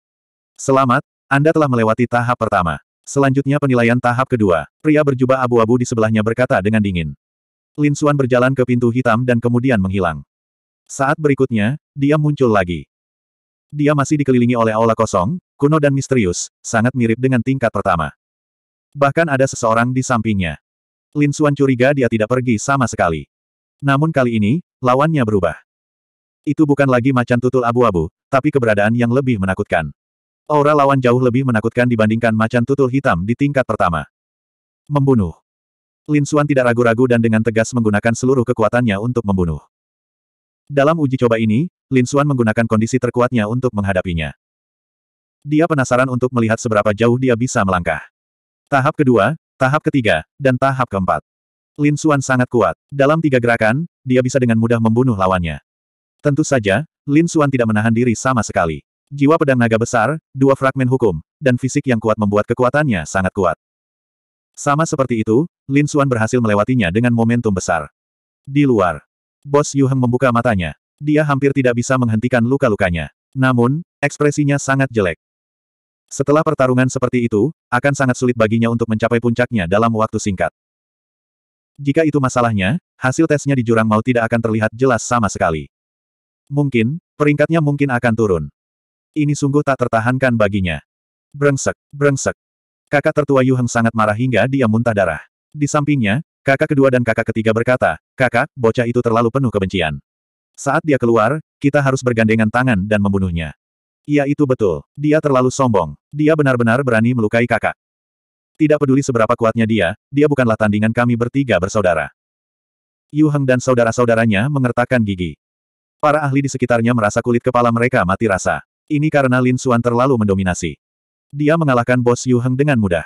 Selamat, Anda telah melewati tahap pertama. Selanjutnya penilaian tahap kedua. Pria berjubah abu-abu di sebelahnya berkata dengan dingin. Lin Xuan berjalan ke pintu hitam dan kemudian menghilang. Saat berikutnya, dia muncul lagi. Dia masih dikelilingi oleh aula kosong, kuno dan misterius, sangat mirip dengan tingkat pertama. Bahkan ada seseorang di sampingnya. Lin Xuan curiga dia tidak pergi sama sekali. Namun kali ini, lawannya berubah. Itu bukan lagi macan tutul abu-abu, tapi keberadaan yang lebih menakutkan. Aura lawan jauh lebih menakutkan dibandingkan macan tutul hitam di tingkat pertama. Membunuh. Lin Xuan tidak ragu-ragu dan dengan tegas menggunakan seluruh kekuatannya untuk membunuh. Dalam uji coba ini, Lin Xuan menggunakan kondisi terkuatnya untuk menghadapinya. Dia penasaran untuk melihat seberapa jauh dia bisa melangkah. Tahap kedua, tahap ketiga, dan tahap keempat. Lin Xuan sangat kuat. Dalam tiga gerakan, dia bisa dengan mudah membunuh lawannya. Tentu saja, Lin Xuan tidak menahan diri sama sekali. Jiwa pedang naga besar, dua fragmen hukum, dan fisik yang kuat membuat kekuatannya sangat kuat. Sama seperti itu, Lin Xuan berhasil melewatinya dengan momentum besar. Di luar, Bos Yu Heng membuka matanya. Dia hampir tidak bisa menghentikan luka-lukanya. Namun, ekspresinya sangat jelek. Setelah pertarungan seperti itu, akan sangat sulit baginya untuk mencapai puncaknya dalam waktu singkat. Jika itu masalahnya, hasil tesnya di jurang mau tidak akan terlihat jelas sama sekali. Mungkin, peringkatnya mungkin akan turun. Ini sungguh tak tertahankan baginya. Brengsek, brengsek. Kakak tertua Yu Heng sangat marah hingga dia muntah darah. Di sampingnya, Kakak kedua dan kakak ketiga berkata, kakak, bocah itu terlalu penuh kebencian. Saat dia keluar, kita harus bergandengan tangan dan membunuhnya. Iya itu betul. Dia terlalu sombong. Dia benar-benar berani melukai kakak. Tidak peduli seberapa kuatnya dia, dia bukanlah tandingan kami bertiga bersaudara. Yu Heng dan saudara-saudaranya mengertakkan gigi. Para ahli di sekitarnya merasa kulit kepala mereka mati rasa. Ini karena Lin Xuan terlalu mendominasi. Dia mengalahkan bos Yu Heng dengan mudah.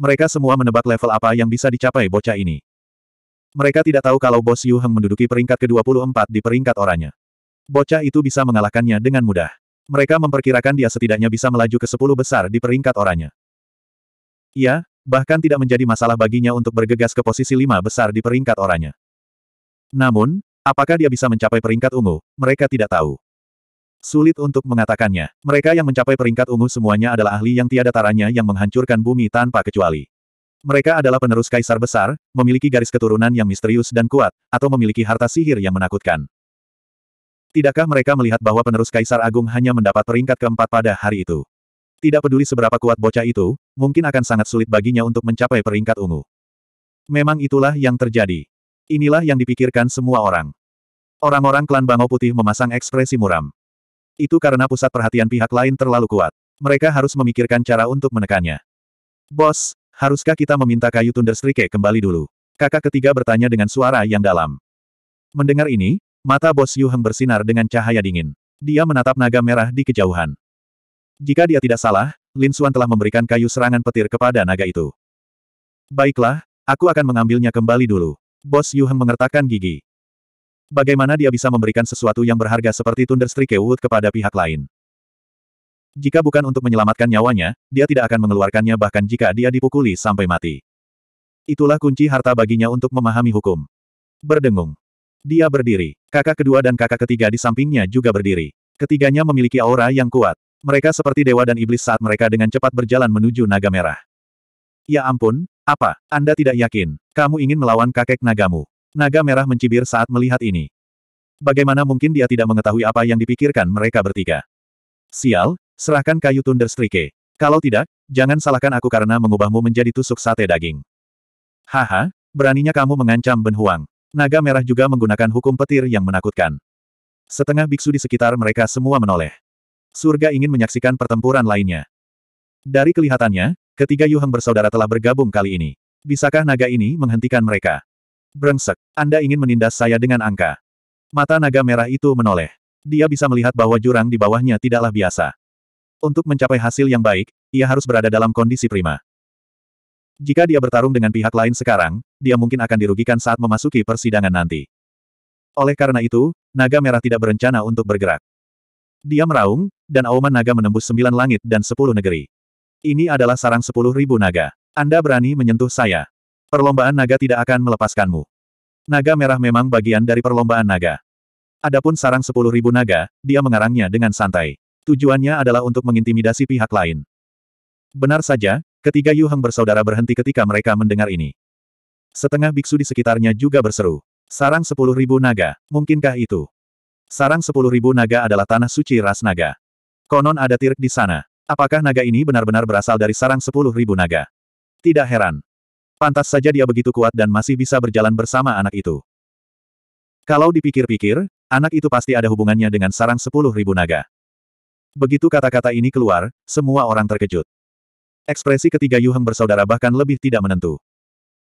Mereka semua menebak level apa yang bisa dicapai bocah ini. Mereka tidak tahu kalau bos Yu Heng menduduki peringkat ke-24 di peringkat oranye. Bocah itu bisa mengalahkannya dengan mudah. Mereka memperkirakan dia setidaknya bisa melaju ke 10 besar di peringkat oranye. Iya, bahkan tidak menjadi masalah baginya untuk bergegas ke posisi 5 besar di peringkat oranye. Namun, apakah dia bisa mencapai peringkat ungu, mereka tidak tahu. Sulit untuk mengatakannya. Mereka yang mencapai peringkat ungu semuanya adalah ahli yang tiada taranya yang menghancurkan bumi tanpa kecuali. Mereka adalah penerus kaisar besar, memiliki garis keturunan yang misterius dan kuat, atau memiliki harta sihir yang menakutkan. Tidakkah mereka melihat bahwa penerus kaisar agung hanya mendapat peringkat keempat pada hari itu? Tidak peduli seberapa kuat bocah itu, mungkin akan sangat sulit baginya untuk mencapai peringkat ungu. Memang itulah yang terjadi. Inilah yang dipikirkan semua orang. Orang-orang klan Bangau Putih memasang ekspresi muram. Itu karena pusat perhatian pihak lain terlalu kuat. Mereka harus memikirkan cara untuk menekannya. Bos, haruskah kita meminta kayu Thunderstrike kembali dulu? Kakak ketiga bertanya dengan suara yang dalam. Mendengar ini, mata bos Yu Heng bersinar dengan cahaya dingin. Dia menatap naga merah di kejauhan. Jika dia tidak salah, Lin Xuan telah memberikan kayu serangan petir kepada naga itu. Baiklah, aku akan mengambilnya kembali dulu. Bos Yu Heng mengertakkan gigi. Bagaimana dia bisa memberikan sesuatu yang berharga seperti Thunderstrike Wood kepada pihak lain? Jika bukan untuk menyelamatkan nyawanya, dia tidak akan mengeluarkannya bahkan jika dia dipukuli sampai mati. Itulah kunci harta baginya untuk memahami hukum. Berdengung. Dia berdiri. Kakak kedua dan kakak ketiga di sampingnya juga berdiri. Ketiganya memiliki aura yang kuat. Mereka seperti dewa dan iblis saat mereka dengan cepat berjalan menuju naga merah. Ya ampun, apa? Anda tidak yakin? Kamu ingin melawan kakek nagamu? Naga merah mencibir saat melihat ini. Bagaimana mungkin dia tidak mengetahui apa yang dipikirkan mereka bertiga? Sial, serahkan kayu Thunderstrike. Kalau tidak, jangan salahkan aku karena mengubahmu menjadi tusuk sate daging. Haha, beraninya kamu mengancam Ben Huang. Naga merah juga menggunakan hukum petir yang menakutkan. Setengah biksu di sekitar mereka semua menoleh. Surga ingin menyaksikan pertempuran lainnya. Dari kelihatannya, ketiga Yuheng bersaudara telah bergabung kali ini. Bisakah naga ini menghentikan mereka? Brengsek, Anda ingin menindas saya dengan angka. Mata naga merah itu menoleh. Dia bisa melihat bahwa jurang di bawahnya tidaklah biasa. Untuk mencapai hasil yang baik, ia harus berada dalam kondisi prima. Jika dia bertarung dengan pihak lain sekarang, dia mungkin akan dirugikan saat memasuki persidangan nanti. Oleh karena itu, naga merah tidak berencana untuk bergerak. Dia meraung, dan auman naga menembus sembilan langit dan sepuluh negeri. Ini adalah sarang sepuluh ribu naga. Anda berani menyentuh saya. Perlombaan naga tidak akan melepaskanmu. Naga merah memang bagian dari perlombaan naga. Adapun sarang sepuluh ribu naga, dia mengarangnya dengan santai. Tujuannya adalah untuk mengintimidasi pihak lain. Benar saja, ketiga Yu Heng bersaudara berhenti ketika mereka mendengar ini. Setengah biksu di sekitarnya juga berseru. Sarang sepuluh ribu naga, mungkinkah itu? Sarang sepuluh ribu naga adalah tanah suci ras naga. Konon ada tirk di sana. Apakah naga ini benar-benar berasal dari sarang sepuluh ribu naga? Tidak heran. Pantas saja dia begitu kuat dan masih bisa berjalan bersama anak itu. Kalau dipikir-pikir, anak itu pasti ada hubungannya dengan sarang sepuluh ribu naga. Begitu kata-kata ini keluar, semua orang terkejut. Ekspresi ketiga Yu Heng bersaudara bahkan lebih tidak menentu.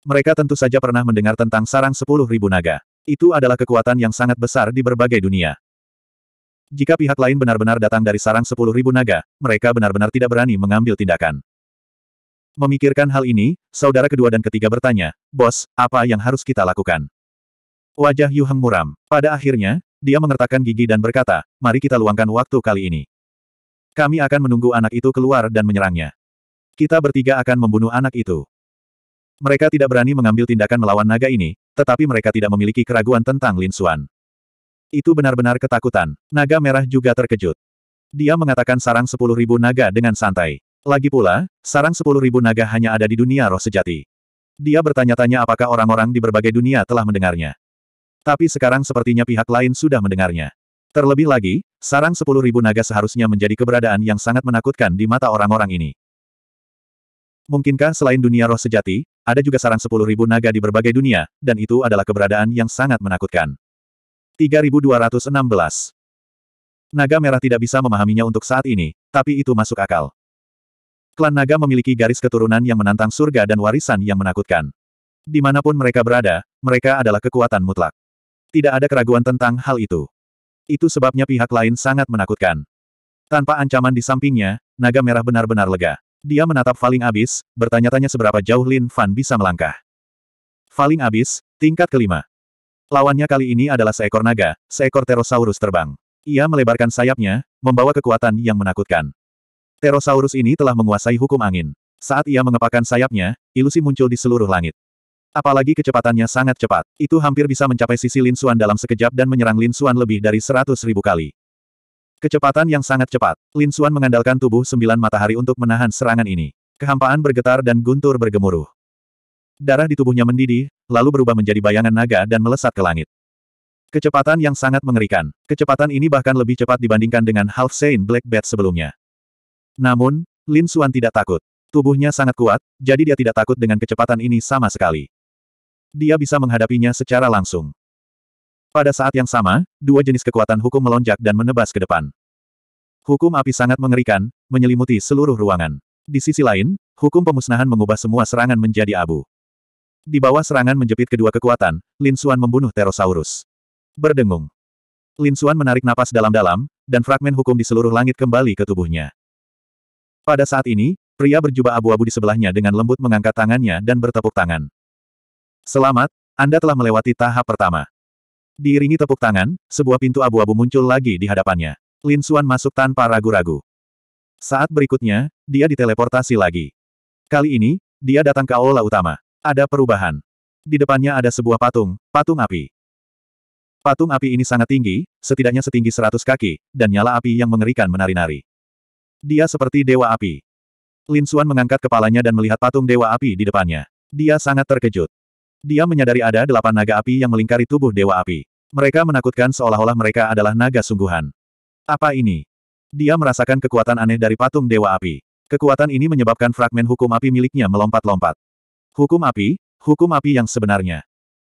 Mereka tentu saja pernah mendengar tentang sarang sepuluh ribu naga. Itu adalah kekuatan yang sangat besar di berbagai dunia. Jika pihak lain benar-benar datang dari sarang sepuluh ribu naga, mereka benar-benar tidak berani mengambil tindakan. Memikirkan hal ini, saudara kedua dan ketiga bertanya, Bos, apa yang harus kita lakukan? Wajah Yu Heng muram. Pada akhirnya, dia mengertakkan gigi dan berkata, mari kita luangkan waktu kali ini. Kami akan menunggu anak itu keluar dan menyerangnya. Kita bertiga akan membunuh anak itu. Mereka tidak berani mengambil tindakan melawan naga ini, tetapi mereka tidak memiliki keraguan tentang Lin Xuan. Itu benar-benar ketakutan. Naga merah juga terkejut. Dia mengatakan sarang sepuluh ribu naga dengan santai. Lagi pula, sarang sepuluh ribu naga hanya ada di dunia roh sejati. Dia bertanya-tanya apakah orang-orang di berbagai dunia telah mendengarnya. Tapi sekarang sepertinya pihak lain sudah mendengarnya. Terlebih lagi, sarang sepuluh ribu naga seharusnya menjadi keberadaan yang sangat menakutkan di mata orang-orang ini. Mungkinkah selain dunia roh sejati, ada juga sarang sepuluh ribu naga di berbagai dunia, dan itu adalah keberadaan yang sangat menakutkan. 3216 Naga merah tidak bisa memahaminya untuk saat ini, tapi itu masuk akal. Klan naga memiliki garis keturunan yang menantang surga dan warisan yang menakutkan. Di mana pun mereka berada, mereka adalah kekuatan mutlak. Tidak ada keraguan tentang hal itu. Itu sebabnya pihak lain sangat menakutkan. Tanpa ancaman di sampingnya, naga merah benar-benar lega. Dia menatap Faling Abis, bertanya-tanya seberapa jauh Lin Fan bisa melangkah. Faling Abis, tingkat kelima. Lawannya kali ini adalah seekor naga, seekor Pterosaurus terbang. Ia melebarkan sayapnya, membawa kekuatan yang menakutkan. Pterosaurus ini telah menguasai hukum angin. Saat ia mengepakkan sayapnya, ilusi muncul di seluruh langit. Apalagi kecepatannya sangat cepat. Itu hampir bisa mencapai sisi Lin Xuan dalam sekejap dan menyerang Lin Xuan lebih dari seratus ribu kali. Kecepatan yang sangat cepat. Lin Xuan mengandalkan tubuh sembilan matahari untuk menahan serangan ini. Kehampaan bergetar dan guntur bergemuruh. Darah di tubuhnya mendidih, lalu berubah menjadi bayangan naga dan melesat ke langit. Kecepatan yang sangat mengerikan. Kecepatan ini bahkan lebih cepat dibandingkan dengan Half Saint Black Bat sebelumnya. Namun, Lin Xuan tidak takut. Tubuhnya sangat kuat, jadi dia tidak takut dengan kecepatan ini sama sekali. Dia bisa menghadapinya secara langsung. Pada saat yang sama, dua jenis kekuatan hukum melonjak dan menebas ke depan. Hukum api sangat mengerikan, menyelimuti seluruh ruangan. Di sisi lain, hukum pemusnahan mengubah semua serangan menjadi abu. Di bawah serangan menjepit kedua kekuatan, Lin Xuan membunuh Pterosaurus. Berdengung. Lin Xuan menarik napas dalam-dalam, dan fragmen hukum di seluruh langit kembali ke tubuhnya. Pada saat ini, pria berjubah abu-abu di sebelahnya dengan lembut mengangkat tangannya dan bertepuk tangan. Selamat, Anda telah melewati tahap pertama. Diiringi tepuk tangan, sebuah pintu abu-abu muncul lagi di hadapannya. Lin Xuan masuk tanpa ragu-ragu. Saat berikutnya, dia diteleportasi lagi. Kali ini, dia datang ke aula utama. Ada perubahan. Di depannya ada sebuah patung, patung api. Patung api ini sangat tinggi, setidaknya setinggi seratus kaki, dan nyala api yang mengerikan menari-nari. Dia seperti dewa api. Lin Xuan mengangkat kepalanya dan melihat patung dewa api di depannya. Dia sangat terkejut. Dia menyadari ada delapan naga api yang melingkari tubuh dewa api. Mereka menakutkan seolah-olah mereka adalah naga sungguhan. Apa ini? Dia merasakan kekuatan aneh dari patung dewa api. Kekuatan ini menyebabkan fragmen hukum api miliknya melompat-lompat. Hukum api, hukum api yang sebenarnya.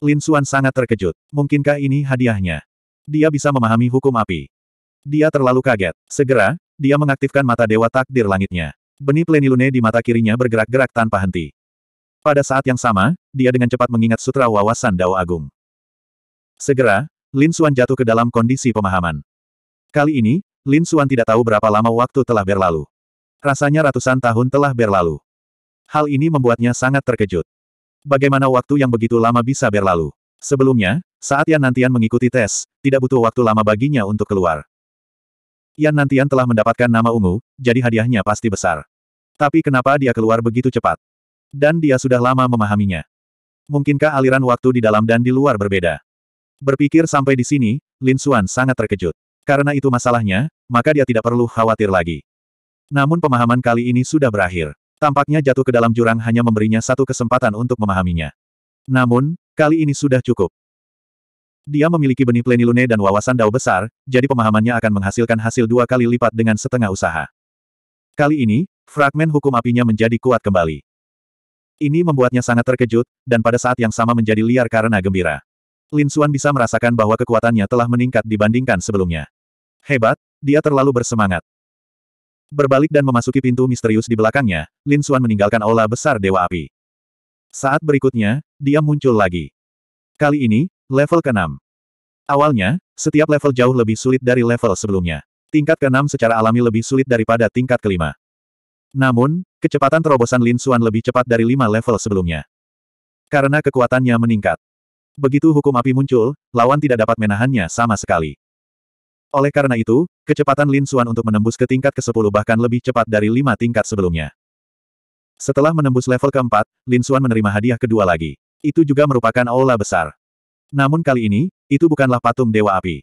Lin Xuan sangat terkejut. Mungkinkah ini hadiahnya? Dia bisa memahami hukum api. Dia terlalu kaget. Segera, dia mengaktifkan mata dewa takdir langitnya. Benih plenilune di mata kirinya bergerak-gerak tanpa henti. Pada saat yang sama, dia dengan cepat mengingat sutra wawasan Dao Agung. Segera, Lin Xuan jatuh ke dalam kondisi pemahaman. Kali ini, Lin Xuan tidak tahu berapa lama waktu telah berlalu. Rasanya ratusan tahun telah berlalu. Hal ini membuatnya sangat terkejut. Bagaimana waktu yang begitu lama bisa berlalu? Sebelumnya, saat Yan Nantian mengikuti tes, tidak butuh waktu lama baginya untuk keluar. Yan Nantian telah mendapatkan nama ungu, jadi hadiahnya pasti besar. Tapi kenapa dia keluar begitu cepat? Dan dia sudah lama memahaminya. Mungkinkah aliran waktu di dalam dan di luar berbeda? Berpikir sampai di sini, Lin Xuan sangat terkejut. Karena itu masalahnya, maka dia tidak perlu khawatir lagi. Namun pemahaman kali ini sudah berakhir. Tampaknya jatuh ke dalam jurang hanya memberinya satu kesempatan untuk memahaminya. Namun, kali ini sudah cukup. Dia memiliki benih plenilune dan wawasan dao besar, jadi pemahamannya akan menghasilkan hasil dua kali lipat dengan setengah usaha. Kali ini, fragmen hukum apinya menjadi kuat kembali. Ini membuatnya sangat terkejut, dan pada saat yang sama menjadi liar karena gembira. Lin Xuan bisa merasakan bahwa kekuatannya telah meningkat dibandingkan sebelumnya. Hebat, dia terlalu bersemangat. Berbalik dan memasuki pintu misterius di belakangnya, Lin Xuan meninggalkan aula besar Dewa Api. Saat berikutnya, dia muncul lagi. Kali ini, Level ke-6. Awalnya, setiap level jauh lebih sulit dari level sebelumnya. Tingkat ke-6 secara alami lebih sulit daripada tingkat ke-5. Namun, kecepatan terobosan Lin Xuan lebih cepat dari 5 level sebelumnya. Karena kekuatannya meningkat. Begitu hukum api muncul, lawan tidak dapat menahannya sama sekali. Oleh karena itu, kecepatan Lin Xuan untuk menembus ke tingkat ke-10 bahkan lebih cepat dari 5 tingkat sebelumnya. Setelah menembus level keempat, Lin Xuan menerima hadiah kedua lagi. Itu juga merupakan aula besar. Namun kali ini, itu bukanlah patung Dewa Api.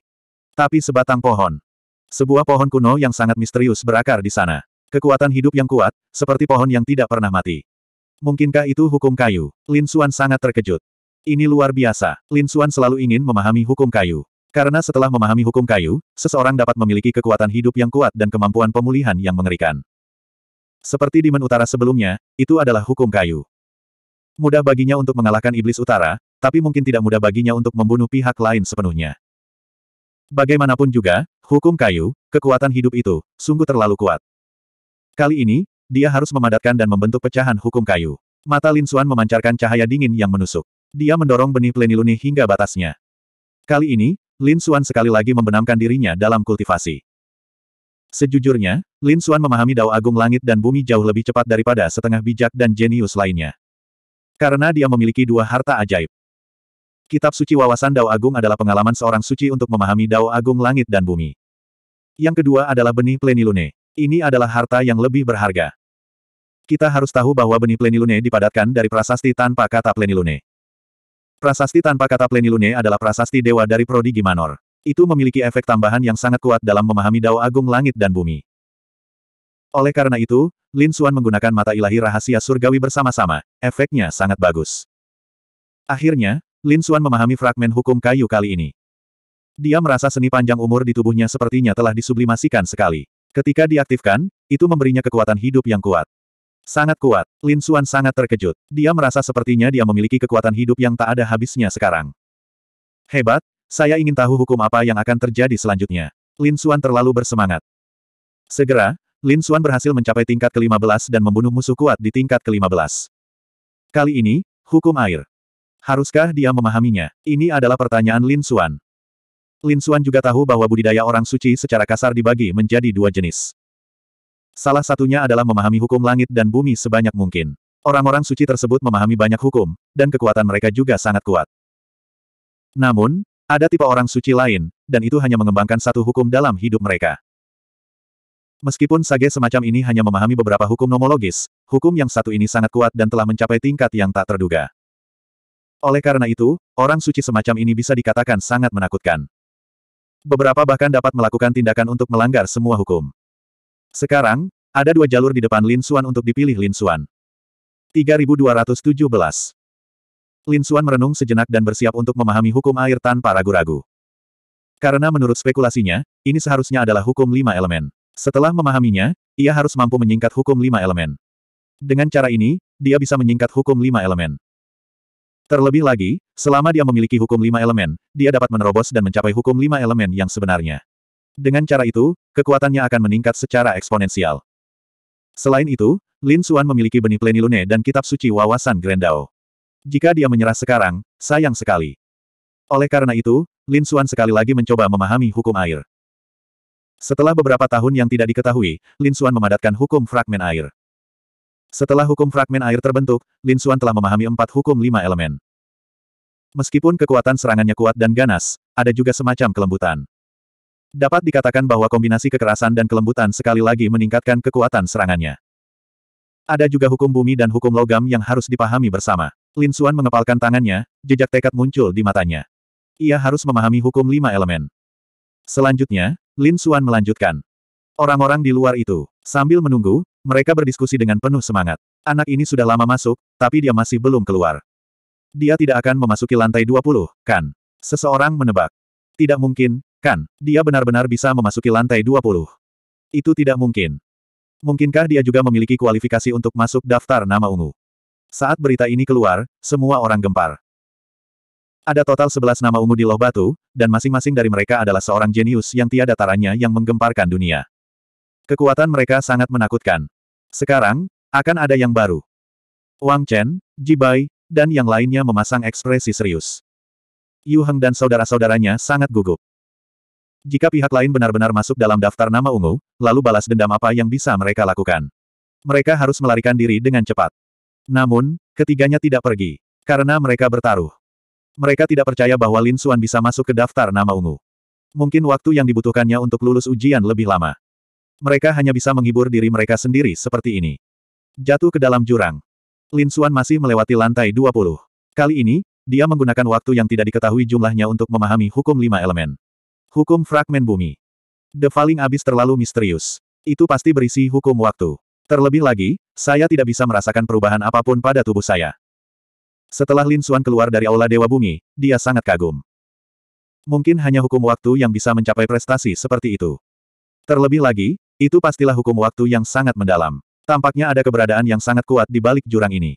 Tapi sebatang pohon. Sebuah pohon kuno yang sangat misterius berakar di sana. Kekuatan hidup yang kuat, seperti pohon yang tidak pernah mati. Mungkinkah itu hukum kayu? Lin Xuan sangat terkejut. Ini luar biasa. Lin Xuan selalu ingin memahami hukum kayu. Karena setelah memahami hukum kayu, seseorang dapat memiliki kekuatan hidup yang kuat dan kemampuan pemulihan yang mengerikan. Seperti di Men Utara sebelumnya, itu adalah hukum kayu. Mudah baginya untuk mengalahkan Iblis Utara, tapi mungkin tidak mudah baginya untuk membunuh pihak lain sepenuhnya. Bagaimanapun juga, hukum kayu, kekuatan hidup itu, sungguh terlalu kuat. Kali ini, dia harus memadatkan dan membentuk pecahan hukum kayu. Mata Lin Xuan memancarkan cahaya dingin yang menusuk. Dia mendorong benih pleniluni hingga batasnya. Kali ini, Lin Xuan sekali lagi membenamkan dirinya dalam kultivasi. Sejujurnya, Lin Xuan memahami Dao Agung Langit dan Bumi jauh lebih cepat daripada setengah bijak dan jenius lainnya. Karena dia memiliki dua harta ajaib. Kitab suci wawasan Dao Agung adalah pengalaman seorang suci untuk memahami Dao Agung langit dan bumi. Yang kedua adalah benih plenilune. Ini adalah harta yang lebih berharga. Kita harus tahu bahwa benih plenilune dipadatkan dari prasasti tanpa kata plenilune. Prasasti tanpa kata plenilune adalah prasasti dewa dari prodigi manor. Itu memiliki efek tambahan yang sangat kuat dalam memahami Dao Agung langit dan bumi. Oleh karena itu, Lin Xuan menggunakan mata ilahi rahasia surgawi bersama-sama, efeknya sangat bagus. Akhirnya, Lin Xuan memahami fragmen hukum kayu kali ini. Dia merasa seni panjang umur di tubuhnya sepertinya telah disublimasikan sekali. Ketika diaktifkan, itu memberinya kekuatan hidup yang kuat. Sangat kuat, Lin Xuan sangat terkejut. Dia merasa sepertinya dia memiliki kekuatan hidup yang tak ada habisnya sekarang. Hebat, saya ingin tahu hukum apa yang akan terjadi selanjutnya. Lin Xuan terlalu bersemangat. Segera, Lin Xuan berhasil mencapai tingkat ke-15 dan membunuh musuh kuat di tingkat ke-15. Kali ini, hukum air. Haruskah dia memahaminya? Ini adalah pertanyaan Lin Xuan. Lin Xuan juga tahu bahwa budidaya orang suci secara kasar dibagi menjadi dua jenis. Salah satunya adalah memahami hukum langit dan bumi sebanyak mungkin. Orang-orang suci tersebut memahami banyak hukum, dan kekuatan mereka juga sangat kuat. Namun, ada tipe orang suci lain, dan itu hanya mengembangkan satu hukum dalam hidup mereka. Meskipun sage semacam ini hanya memahami beberapa hukum nomologis, hukum yang satu ini sangat kuat dan telah mencapai tingkat yang tak terduga. Oleh karena itu, orang suci semacam ini bisa dikatakan sangat menakutkan. Beberapa bahkan dapat melakukan tindakan untuk melanggar semua hukum. Sekarang, ada dua jalur di depan Lin Xuan untuk dipilih Lin Xuan. 3217 Lin Xuan merenung sejenak dan bersiap untuk memahami hukum air tanpa ragu-ragu. Karena menurut spekulasinya, ini seharusnya adalah hukum lima elemen. Setelah memahaminya, ia harus mampu menyingkat hukum lima elemen. Dengan cara ini, dia bisa menyingkat hukum lima elemen. Terlebih lagi, selama dia memiliki hukum lima elemen, dia dapat menerobos dan mencapai hukum lima elemen yang sebenarnya. Dengan cara itu, kekuatannya akan meningkat secara eksponensial. Selain itu, Lin Xuan memiliki benih plenilune dan kitab suci wawasan Grandao. Jika dia menyerah sekarang, sayang sekali. Oleh karena itu, Lin Xuan sekali lagi mencoba memahami hukum air. Setelah beberapa tahun yang tidak diketahui, Lin Xuan memadatkan hukum fragmen air. Setelah hukum fragmen air terbentuk, Lin Xuan telah memahami empat hukum lima elemen. Meskipun kekuatan serangannya kuat dan ganas, ada juga semacam kelembutan. Dapat dikatakan bahwa kombinasi kekerasan dan kelembutan sekali lagi meningkatkan kekuatan serangannya. Ada juga hukum bumi dan hukum logam yang harus dipahami bersama. Lin Xuan mengepalkan tangannya, jejak tekad muncul di matanya. Ia harus memahami hukum lima elemen. Selanjutnya, Lin Xuan melanjutkan. Orang-orang di luar itu, sambil menunggu, mereka berdiskusi dengan penuh semangat. Anak ini sudah lama masuk, tapi dia masih belum keluar. Dia tidak akan memasuki lantai 20, kan? Seseorang menebak. Tidak mungkin, kan? Dia benar-benar bisa memasuki lantai 20. Itu tidak mungkin. Mungkinkah dia juga memiliki kualifikasi untuk masuk daftar nama ungu? Saat berita ini keluar, semua orang gempar. Ada total 11 nama ungu di Loh Batu, dan masing-masing dari mereka adalah seorang jenius yang tiada taranya yang menggemparkan dunia. Kekuatan mereka sangat menakutkan. Sekarang, akan ada yang baru. Wang Chen, Jibai, dan yang lainnya memasang ekspresi serius. Yu Heng dan saudara-saudaranya sangat gugup. Jika pihak lain benar-benar masuk dalam daftar nama ungu, lalu balas dendam apa yang bisa mereka lakukan? Mereka harus melarikan diri dengan cepat. Namun, ketiganya tidak pergi. Karena mereka bertaruh. Mereka tidak percaya bahwa Lin Xuan bisa masuk ke daftar nama ungu. Mungkin waktu yang dibutuhkannya untuk lulus ujian lebih lama. Mereka hanya bisa menghibur diri mereka sendiri seperti ini. Jatuh ke dalam jurang. Lin Xuan masih melewati lantai 20. Kali ini, dia menggunakan waktu yang tidak diketahui jumlahnya untuk memahami hukum lima elemen. Hukum fragmen bumi. The Falling Abyss terlalu misterius. Itu pasti berisi hukum waktu. Terlebih lagi, saya tidak bisa merasakan perubahan apa pun pada tubuh saya. Setelah Lin Xuan keluar dari Aula Dewa Bumi, dia sangat kagum. Mungkin hanya hukum waktu yang bisa mencapai prestasi seperti itu. Terlebih lagi, itu pastilah hukum waktu yang sangat mendalam. Tampaknya ada keberadaan yang sangat kuat di balik jurang ini.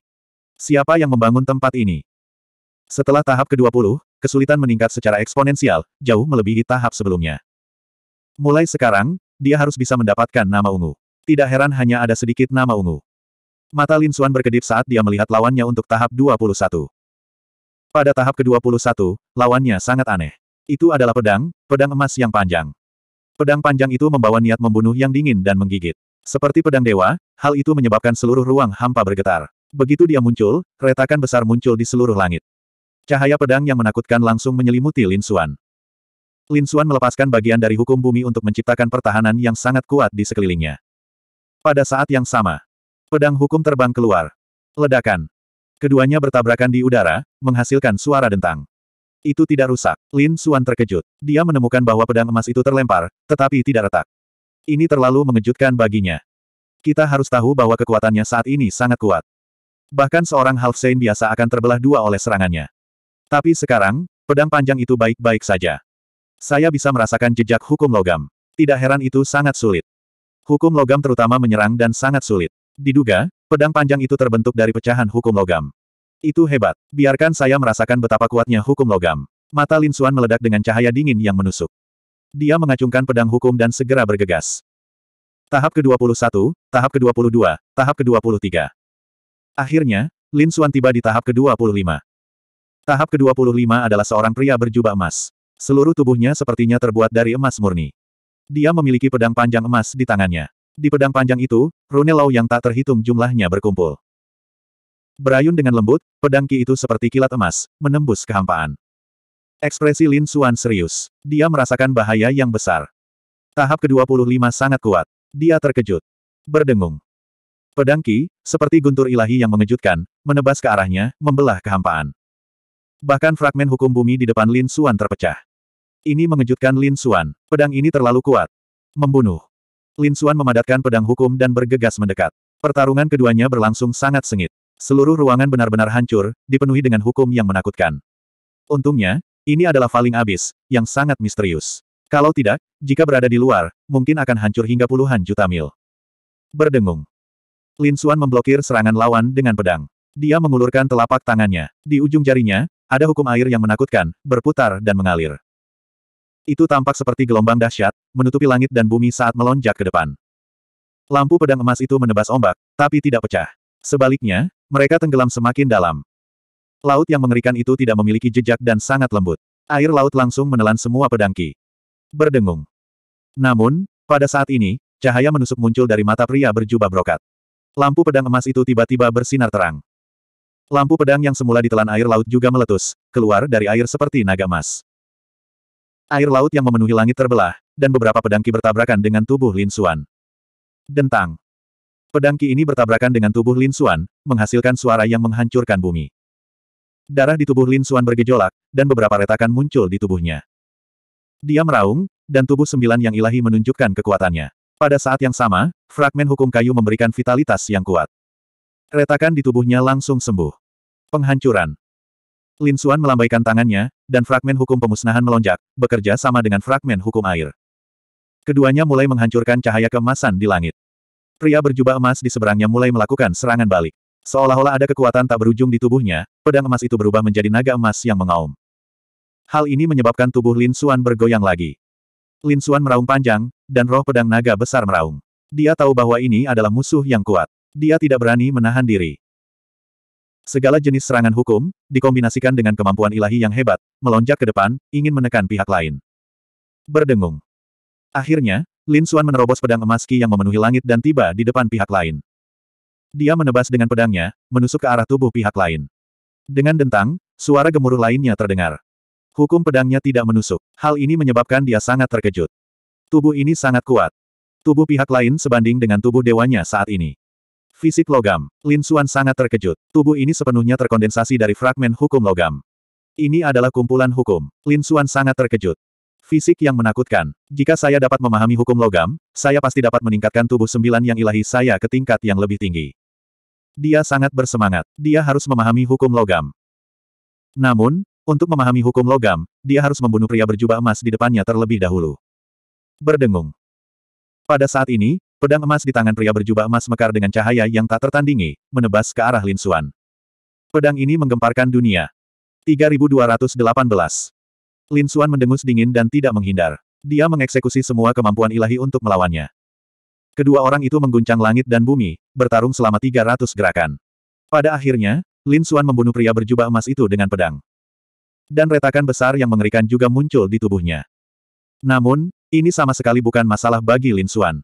Siapa yang membangun tempat ini? Setelah tahap ke-20, kesulitan meningkat secara eksponensial, jauh melebihi tahap sebelumnya. Mulai sekarang, dia harus bisa mendapatkan nama ungu. Tidak heran hanya ada sedikit nama ungu. Mata Lin Xuan berkedip saat dia melihat lawannya untuk tahap 21. Pada tahap ke-21, lawannya sangat aneh. Itu adalah pedang, pedang emas yang panjang. Pedang panjang itu membawa niat membunuh yang dingin dan menggigit. Seperti pedang dewa, hal itu menyebabkan seluruh ruang hampa bergetar. Begitu dia muncul, retakan besar muncul di seluruh langit. Cahaya pedang yang menakutkan langsung menyelimuti Lin Xuan. Lin Xuan melepaskan bagian dari hukum bumi untuk menciptakan pertahanan yang sangat kuat di sekelilingnya. Pada saat yang sama, Pedang hukum terbang keluar. Ledakan. Keduanya bertabrakan di udara, menghasilkan suara dentang. Itu tidak rusak. Lin Xuan terkejut. Dia menemukan bahwa pedang emas itu terlempar, tetapi tidak retak. Ini terlalu mengejutkan baginya. Kita harus tahu bahwa kekuatannya saat ini sangat kuat. Bahkan seorang Half Saint biasa akan terbelah dua oleh serangannya. Tapi sekarang, pedang panjang itu baik-baik saja. Saya bisa merasakan jejak hukum logam. Tidak heran itu sangat sulit. Hukum logam terutama menyerang dan sangat sulit. Diduga, pedang panjang itu terbentuk dari pecahan hukum logam. Itu hebat. Biarkan saya merasakan betapa kuatnya hukum logam. Mata Lin Xuan meledak dengan cahaya dingin yang menusuk. Dia mengacungkan pedang hukum dan segera bergegas. Tahap ke-21, tahap ke-22, tahap ke-23. Akhirnya, Lin Xuan tiba di tahap ke-25. Tahap ke-25 adalah seorang pria berjubah emas. Seluruh tubuhnya sepertinya terbuat dari emas murni. Dia memiliki pedang panjang emas di tangannya. Di pedang panjang itu, rune lau yang tak terhitung jumlahnya berkumpul. Berayun dengan lembut, pedang ki itu seperti kilat emas, menembus kehampaan. Ekspresi Lin Xuan serius. Dia merasakan bahaya yang besar. Tahap ke-25 sangat kuat. Dia terkejut. Berdengung. Pedang ki, seperti guntur ilahi yang mengejutkan, menebas ke arahnya, membelah kehampaan. Bahkan fragmen hukum bumi di depan Lin Xuan terpecah. Ini mengejutkan Lin Xuan. Pedang ini terlalu kuat. Membunuh. Lin Xuan memadatkan pedang hukum dan bergegas mendekat. Pertarungan keduanya berlangsung sangat sengit. Seluruh ruangan benar-benar hancur, dipenuhi dengan hukum yang menakutkan. Untungnya, ini adalah Falling Abyss, yang sangat misterius. Kalau tidak, jika berada di luar, mungkin akan hancur hingga puluhan juta mil. Berdengung. Lin Xuan memblokir serangan lawan dengan pedang. Dia mengulurkan telapak tangannya. Di ujung jarinya, ada hukum air yang menakutkan, berputar dan mengalir. Itu tampak seperti gelombang dahsyat, menutupi langit dan bumi saat melonjak ke depan. Lampu pedang emas itu menebas ombak, tapi tidak pecah. Sebaliknya, mereka tenggelam semakin dalam. Laut yang mengerikan itu tidak memiliki jejak dan sangat lembut. Air laut langsung menelan semua pedang Ki. Berdengung. Namun, pada saat ini, cahaya menusuk muncul dari mata pria berjubah brokat. Lampu pedang emas itu tiba-tiba bersinar terang. Lampu pedang yang semula ditelan air laut juga meletus, keluar dari air seperti naga emas. Air laut yang memenuhi langit terbelah, dan beberapa pedang Ki bertabrakan dengan tubuh Lin Xuan. Dentang. Pedang Ki ini bertabrakan dengan tubuh Lin Xuan, menghasilkan suara yang menghancurkan bumi. Darah di tubuh Lin Xuan bergejolak, dan beberapa retakan muncul di tubuhnya. Dia meraung, dan tubuh sembilan yang ilahi menunjukkan kekuatannya. Pada saat yang sama, fragmen hukum kayu memberikan vitalitas yang kuat. Retakan di tubuhnya langsung sembuh. Penghancuran. Lin Xuan melambaikan tangannya, dan fragmen hukum pemusnahan melonjak, bekerja sama dengan fragmen hukum air. Keduanya mulai menghancurkan cahaya keemasan di langit. Pria berjubah emas di seberangnya mulai melakukan serangan balik. Seolah-olah ada kekuatan tak berujung di tubuhnya, pedang emas itu berubah menjadi naga emas yang mengaum. Hal ini menyebabkan tubuh Lin Xuan bergoyang lagi. Lin Xuan meraung panjang, dan roh pedang naga besar meraung. Dia tahu bahwa ini adalah musuh yang kuat. Dia tidak berani menahan diri. Segala jenis serangan hukum, dikombinasikan dengan kemampuan ilahi yang hebat, melonjak ke depan, ingin menekan pihak lain. Berdengung. Akhirnya, Lin Xuan menerobos pedang emas Ki yang memenuhi langit dan tiba di depan pihak lain. Dia menebas dengan pedangnya, menusuk ke arah tubuh pihak lain. Dengan dentang, suara gemuruh lainnya terdengar. Hukum pedangnya tidak menusuk. Hal ini menyebabkan dia sangat terkejut. Tubuh ini sangat kuat. Tubuh pihak lain sebanding dengan tubuh dewanya saat ini. Fisik logam. Lin Xuan sangat terkejut. Tubuh ini sepenuhnya terkondensasi dari fragmen hukum logam. Ini adalah kumpulan hukum. Lin Xuan sangat terkejut. Fisik yang menakutkan. Jika saya dapat memahami hukum logam, saya pasti dapat meningkatkan tubuh sembilan yang ilahi saya ke tingkat yang lebih tinggi. Dia sangat bersemangat. Dia harus memahami hukum logam. Namun, untuk memahami hukum logam, dia harus membunuh pria berjubah emas di depannya terlebih dahulu. Berdengung. Pada saat ini, Pedang emas di tangan pria berjubah emas mekar dengan cahaya yang tak tertandingi, menebas ke arah Lin Xuan. Pedang ini menggemparkan dunia. 3218. Lin Xuan mendengus dingin dan tidak menghindar. Dia mengeksekusi semua kemampuan ilahi untuk melawannya. Kedua orang itu mengguncang langit dan bumi, bertarung selama 300 gerakan. Pada akhirnya, Lin Xuan membunuh pria berjubah emas itu dengan pedang. Dan retakan besar yang mengerikan juga muncul di tubuhnya. Namun, ini sama sekali bukan masalah bagi Lin Xuan.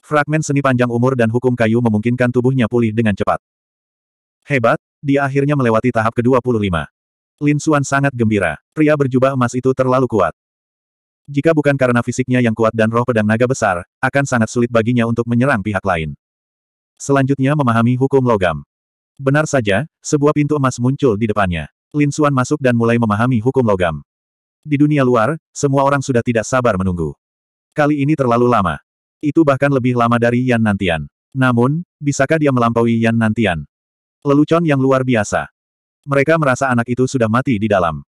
Fragmen seni panjang umur dan hukum kayu memungkinkan tubuhnya pulih dengan cepat. Hebat, dia akhirnya melewati tahap ke-25. Lin Xuan sangat gembira. Pria berjubah emas itu terlalu kuat. Jika bukan karena fisiknya yang kuat dan roh pedang naga besar, akan sangat sulit baginya untuk menyerang pihak lain. Selanjutnya memahami hukum logam. Benar saja, sebuah pintu emas muncul di depannya. Lin Xuan masuk dan mulai memahami hukum logam. Di dunia luar, semua orang sudah tidak sabar menunggu. Kali ini terlalu lama. Itu bahkan lebih lama dari Yan Nantian. Namun, bisakah dia melampaui Yan Nantian? Lelucon yang luar biasa. Mereka merasa anak itu sudah mati di dalam.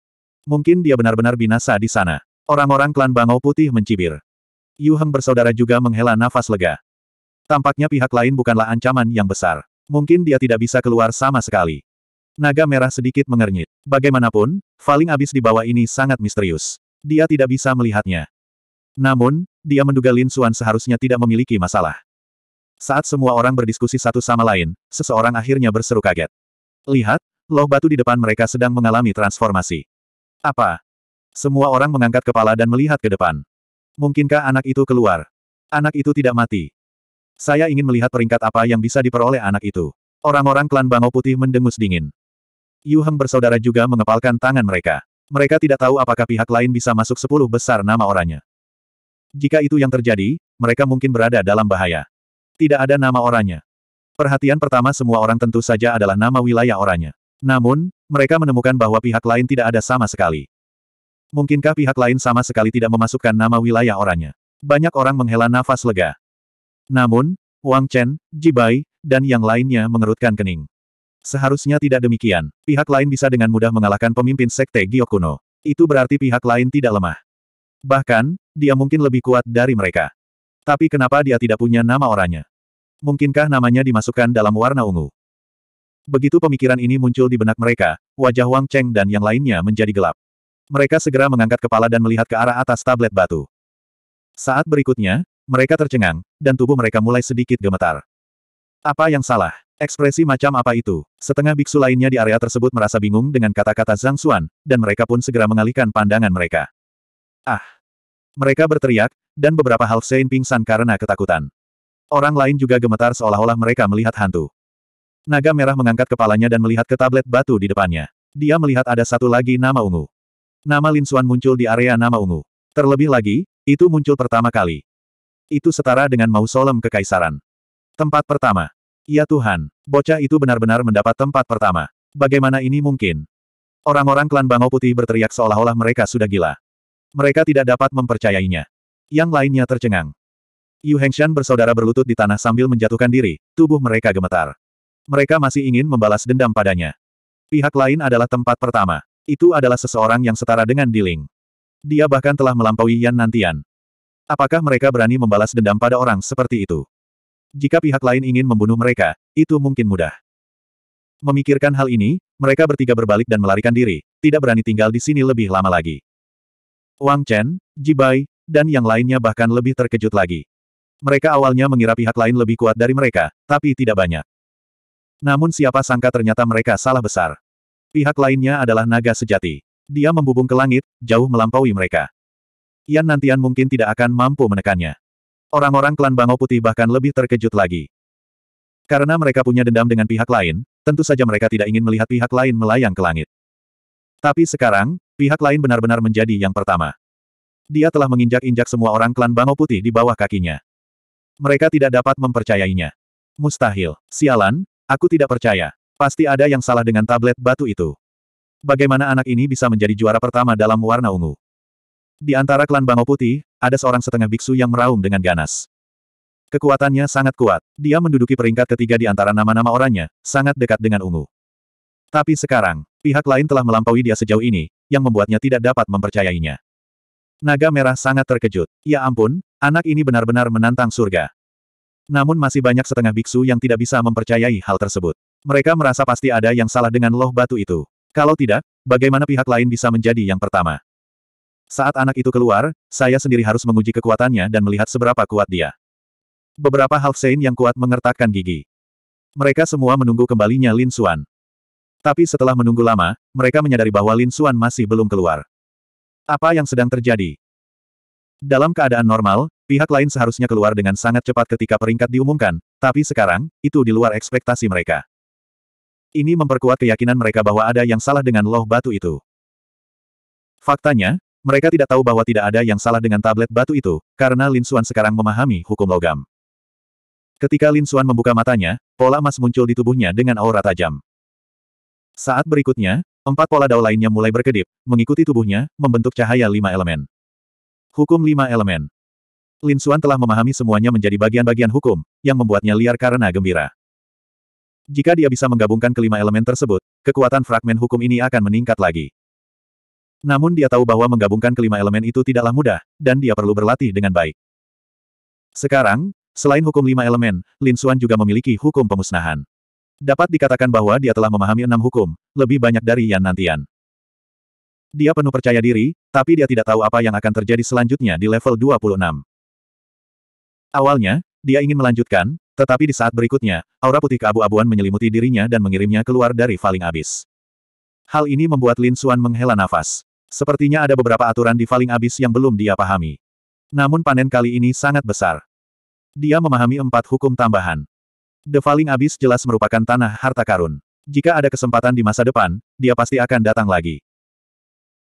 Mungkin dia benar-benar binasa di sana. Orang-orang klan Bangau Putih mencibir. Yu Heng bersaudara juga menghela nafas lega. Tampaknya pihak lain bukanlah ancaman yang besar. Mungkin dia tidak bisa keluar sama sekali. Naga merah sedikit mengernyit. Bagaimanapun, Faling abis di bawah ini sangat misterius. Dia tidak bisa melihatnya. Namun, dia menduga Lin Xuan seharusnya tidak memiliki masalah. Saat semua orang berdiskusi satu sama lain, seseorang akhirnya berseru kaget. Lihat, loh batu di depan mereka sedang mengalami transformasi. Apa? Semua orang mengangkat kepala dan melihat ke depan. Mungkinkah anak itu keluar? Anak itu tidak mati. Saya ingin melihat peringkat apa yang bisa diperoleh anak itu. Orang-orang klan Bangau Putih mendengus dingin. Yu Heng bersaudara juga mengepalkan tangan mereka. Mereka tidak tahu apakah pihak lain bisa masuk sepuluh besar nama orangnya. Jika itu yang terjadi, mereka mungkin berada dalam bahaya. Tidak ada nama orangnya. Perhatian pertama semua orang tentu saja adalah nama wilayah orangnya. Namun, mereka menemukan bahwa pihak lain tidak ada sama sekali. Mungkinkah pihak lain sama sekali tidak memasukkan nama wilayah orangnya? Banyak orang menghela nafas lega. Namun, Wang Chen, Jibai, dan yang lainnya mengerutkan kening. Seharusnya tidak demikian. Pihak lain bisa dengan mudah mengalahkan pemimpin Sekte Gyokuno. Itu berarti pihak lain tidak lemah. Bahkan, dia mungkin lebih kuat dari mereka. Tapi kenapa dia tidak punya nama orangnya? Mungkinkah namanya dimasukkan dalam warna ungu? Begitu pemikiran ini muncul di benak mereka, wajah Wang Cheng dan yang lainnya menjadi gelap. Mereka segera mengangkat kepala dan melihat ke arah atas tablet batu. Saat berikutnya, mereka tercengang, dan tubuh mereka mulai sedikit gemetar. Apa yang salah? Ekspresi macam apa itu? Setengah biksu lainnya di area tersebut merasa bingung dengan kata-kata Zhang Xuan, dan mereka pun segera mengalihkan pandangan mereka. Ah! Mereka berteriak, dan beberapa half Saint pingsan karena ketakutan. Orang lain juga gemetar seolah-olah mereka melihat hantu. Naga merah mengangkat kepalanya dan melihat ke tablet batu di depannya. Dia melihat ada satu lagi nama ungu. Nama Lin Xuan muncul di area nama ungu. Terlebih lagi, itu muncul pertama kali. Itu setara dengan mausolem kekaisaran. Tempat pertama. Ya Tuhan, bocah itu benar-benar mendapat tempat pertama. Bagaimana ini mungkin? Orang-orang klan Bangau Putih berteriak seolah-olah mereka sudah gila. Mereka tidak dapat mempercayainya. Yang lainnya tercengang. Yu Hengshan bersaudara berlutut di tanah sambil menjatuhkan diri, tubuh mereka gemetar. Mereka masih ingin membalas dendam padanya. Pihak lain adalah tempat pertama. Itu adalah seseorang yang setara dengan Diling. Dia bahkan telah melampaui Yan Nantian. Apakah mereka berani membalas dendam pada orang seperti itu? Jika pihak lain ingin membunuh mereka, itu mungkin mudah. Memikirkan hal ini, mereka bertiga berbalik dan melarikan diri, tidak berani tinggal di sini lebih lama lagi. Wang Chen, Jibai, dan yang lainnya bahkan lebih terkejut lagi. Mereka awalnya mengira pihak lain lebih kuat dari mereka, tapi tidak banyak. Namun siapa sangka ternyata mereka salah besar. Pihak lainnya adalah naga sejati. Dia membubung ke langit, jauh melampaui mereka. Yan Nantian mungkin tidak akan mampu menekannya. Orang-orang klan Bangau Putih bahkan lebih terkejut lagi. Karena mereka punya dendam dengan pihak lain, tentu saja mereka tidak ingin melihat pihak lain melayang ke langit. Tapi sekarang, pihak lain benar-benar menjadi yang pertama. Dia telah menginjak-injak semua orang klan Bangau Putih di bawah kakinya. Mereka tidak dapat mempercayainya. Mustahil. Sialan, aku tidak percaya. Pasti ada yang salah dengan tablet batu itu. Bagaimana anak ini bisa menjadi juara pertama dalam warna ungu? Di antara klan Bangau Putih, ada seorang setengah biksu yang meraung dengan ganas. Kekuatannya sangat kuat. Dia menduduki peringkat ketiga di antara nama-nama orangnya, sangat dekat dengan ungu. Tapi sekarang, pihak lain telah melampaui dia sejauh ini, yang membuatnya tidak dapat mempercayainya. Naga merah sangat terkejut. Ya ampun, anak ini benar-benar menantang surga. Namun masih banyak setengah biksu yang tidak bisa mempercayai hal tersebut. Mereka merasa pasti ada yang salah dengan loh batu itu. Kalau tidak, bagaimana pihak lain bisa menjadi yang pertama? Saat anak itu keluar, saya sendiri harus menguji kekuatannya dan melihat seberapa kuat dia. Beberapa half Saint yang kuat mengertakkan gigi. Mereka semua menunggu kembalinya Lin Xuan. Tapi setelah menunggu lama, mereka menyadari bahwa Lin Xuan masih belum keluar. Apa yang sedang terjadi? Dalam keadaan normal, pihak lain seharusnya keluar dengan sangat cepat ketika peringkat diumumkan, tapi sekarang, itu di luar ekspektasi mereka. Ini memperkuat keyakinan mereka bahwa ada yang salah dengan loh batu itu. Faktanya, mereka tidak tahu bahwa tidak ada yang salah dengan tablet batu itu, karena Lin Xuan sekarang memahami hukum logam. Ketika Lin Xuan membuka matanya, pola emas muncul di tubuhnya dengan aura tajam. Saat berikutnya, empat pola dao lainnya mulai berkedip, mengikuti tubuhnya, membentuk cahaya lima elemen. Hukum lima elemen. Lin Xuan telah memahami semuanya menjadi bagian-bagian hukum, yang membuatnya liar karena gembira. Jika dia bisa menggabungkan kelima elemen tersebut, kekuatan fragmen hukum ini akan meningkat lagi. Namun dia tahu bahwa menggabungkan kelima elemen itu tidaklah mudah, dan dia perlu berlatih dengan baik. Sekarang, selain hukum lima elemen, Lin Xuan juga memiliki hukum pemusnahan. Dapat dikatakan bahwa dia telah memahami enam hukum, lebih banyak dari Yan Nantian. Dia penuh percaya diri, tapi dia tidak tahu apa yang akan terjadi selanjutnya di level 26. Awalnya, dia ingin melanjutkan, tetapi di saat berikutnya, aura putih keabu-abuan menyelimuti dirinya dan mengirimnya keluar dari Faling Abyss. Hal ini membuat Lin Xuan menghela nafas. Sepertinya ada beberapa aturan di Faling Abyss yang belum dia pahami. Namun panen kali ini sangat besar. Dia memahami empat hukum tambahan. The Falling Abyss jelas merupakan tanah harta karun. Jika ada kesempatan di masa depan, dia pasti akan datang lagi.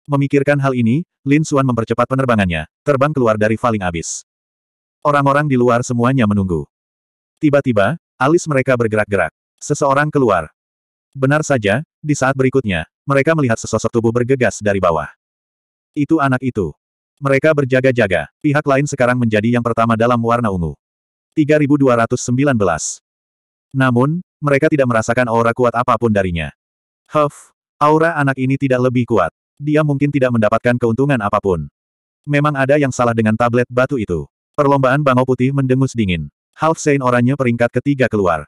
Memikirkan hal ini, Lin Xuan mempercepat penerbangannya, terbang keluar dari Falling Abyss. Orang-orang di luar semuanya menunggu. Tiba-tiba, alis mereka bergerak-gerak. Seseorang keluar. Benar saja, di saat berikutnya, mereka melihat sesosok tubuh bergegas dari bawah. Itu anak itu. Mereka berjaga-jaga, pihak lain sekarang menjadi yang pertama dalam warna ungu. 3219. Namun, mereka tidak merasakan aura kuat apa pun darinya. Huff, aura anak ini tidak lebih kuat. Dia mungkin tidak mendapatkan keuntungan apa pun. Memang ada yang salah dengan tablet batu itu. Perlombaan Bangau Putih mendengus dingin. Half Saint oranye peringkat ketiga keluar.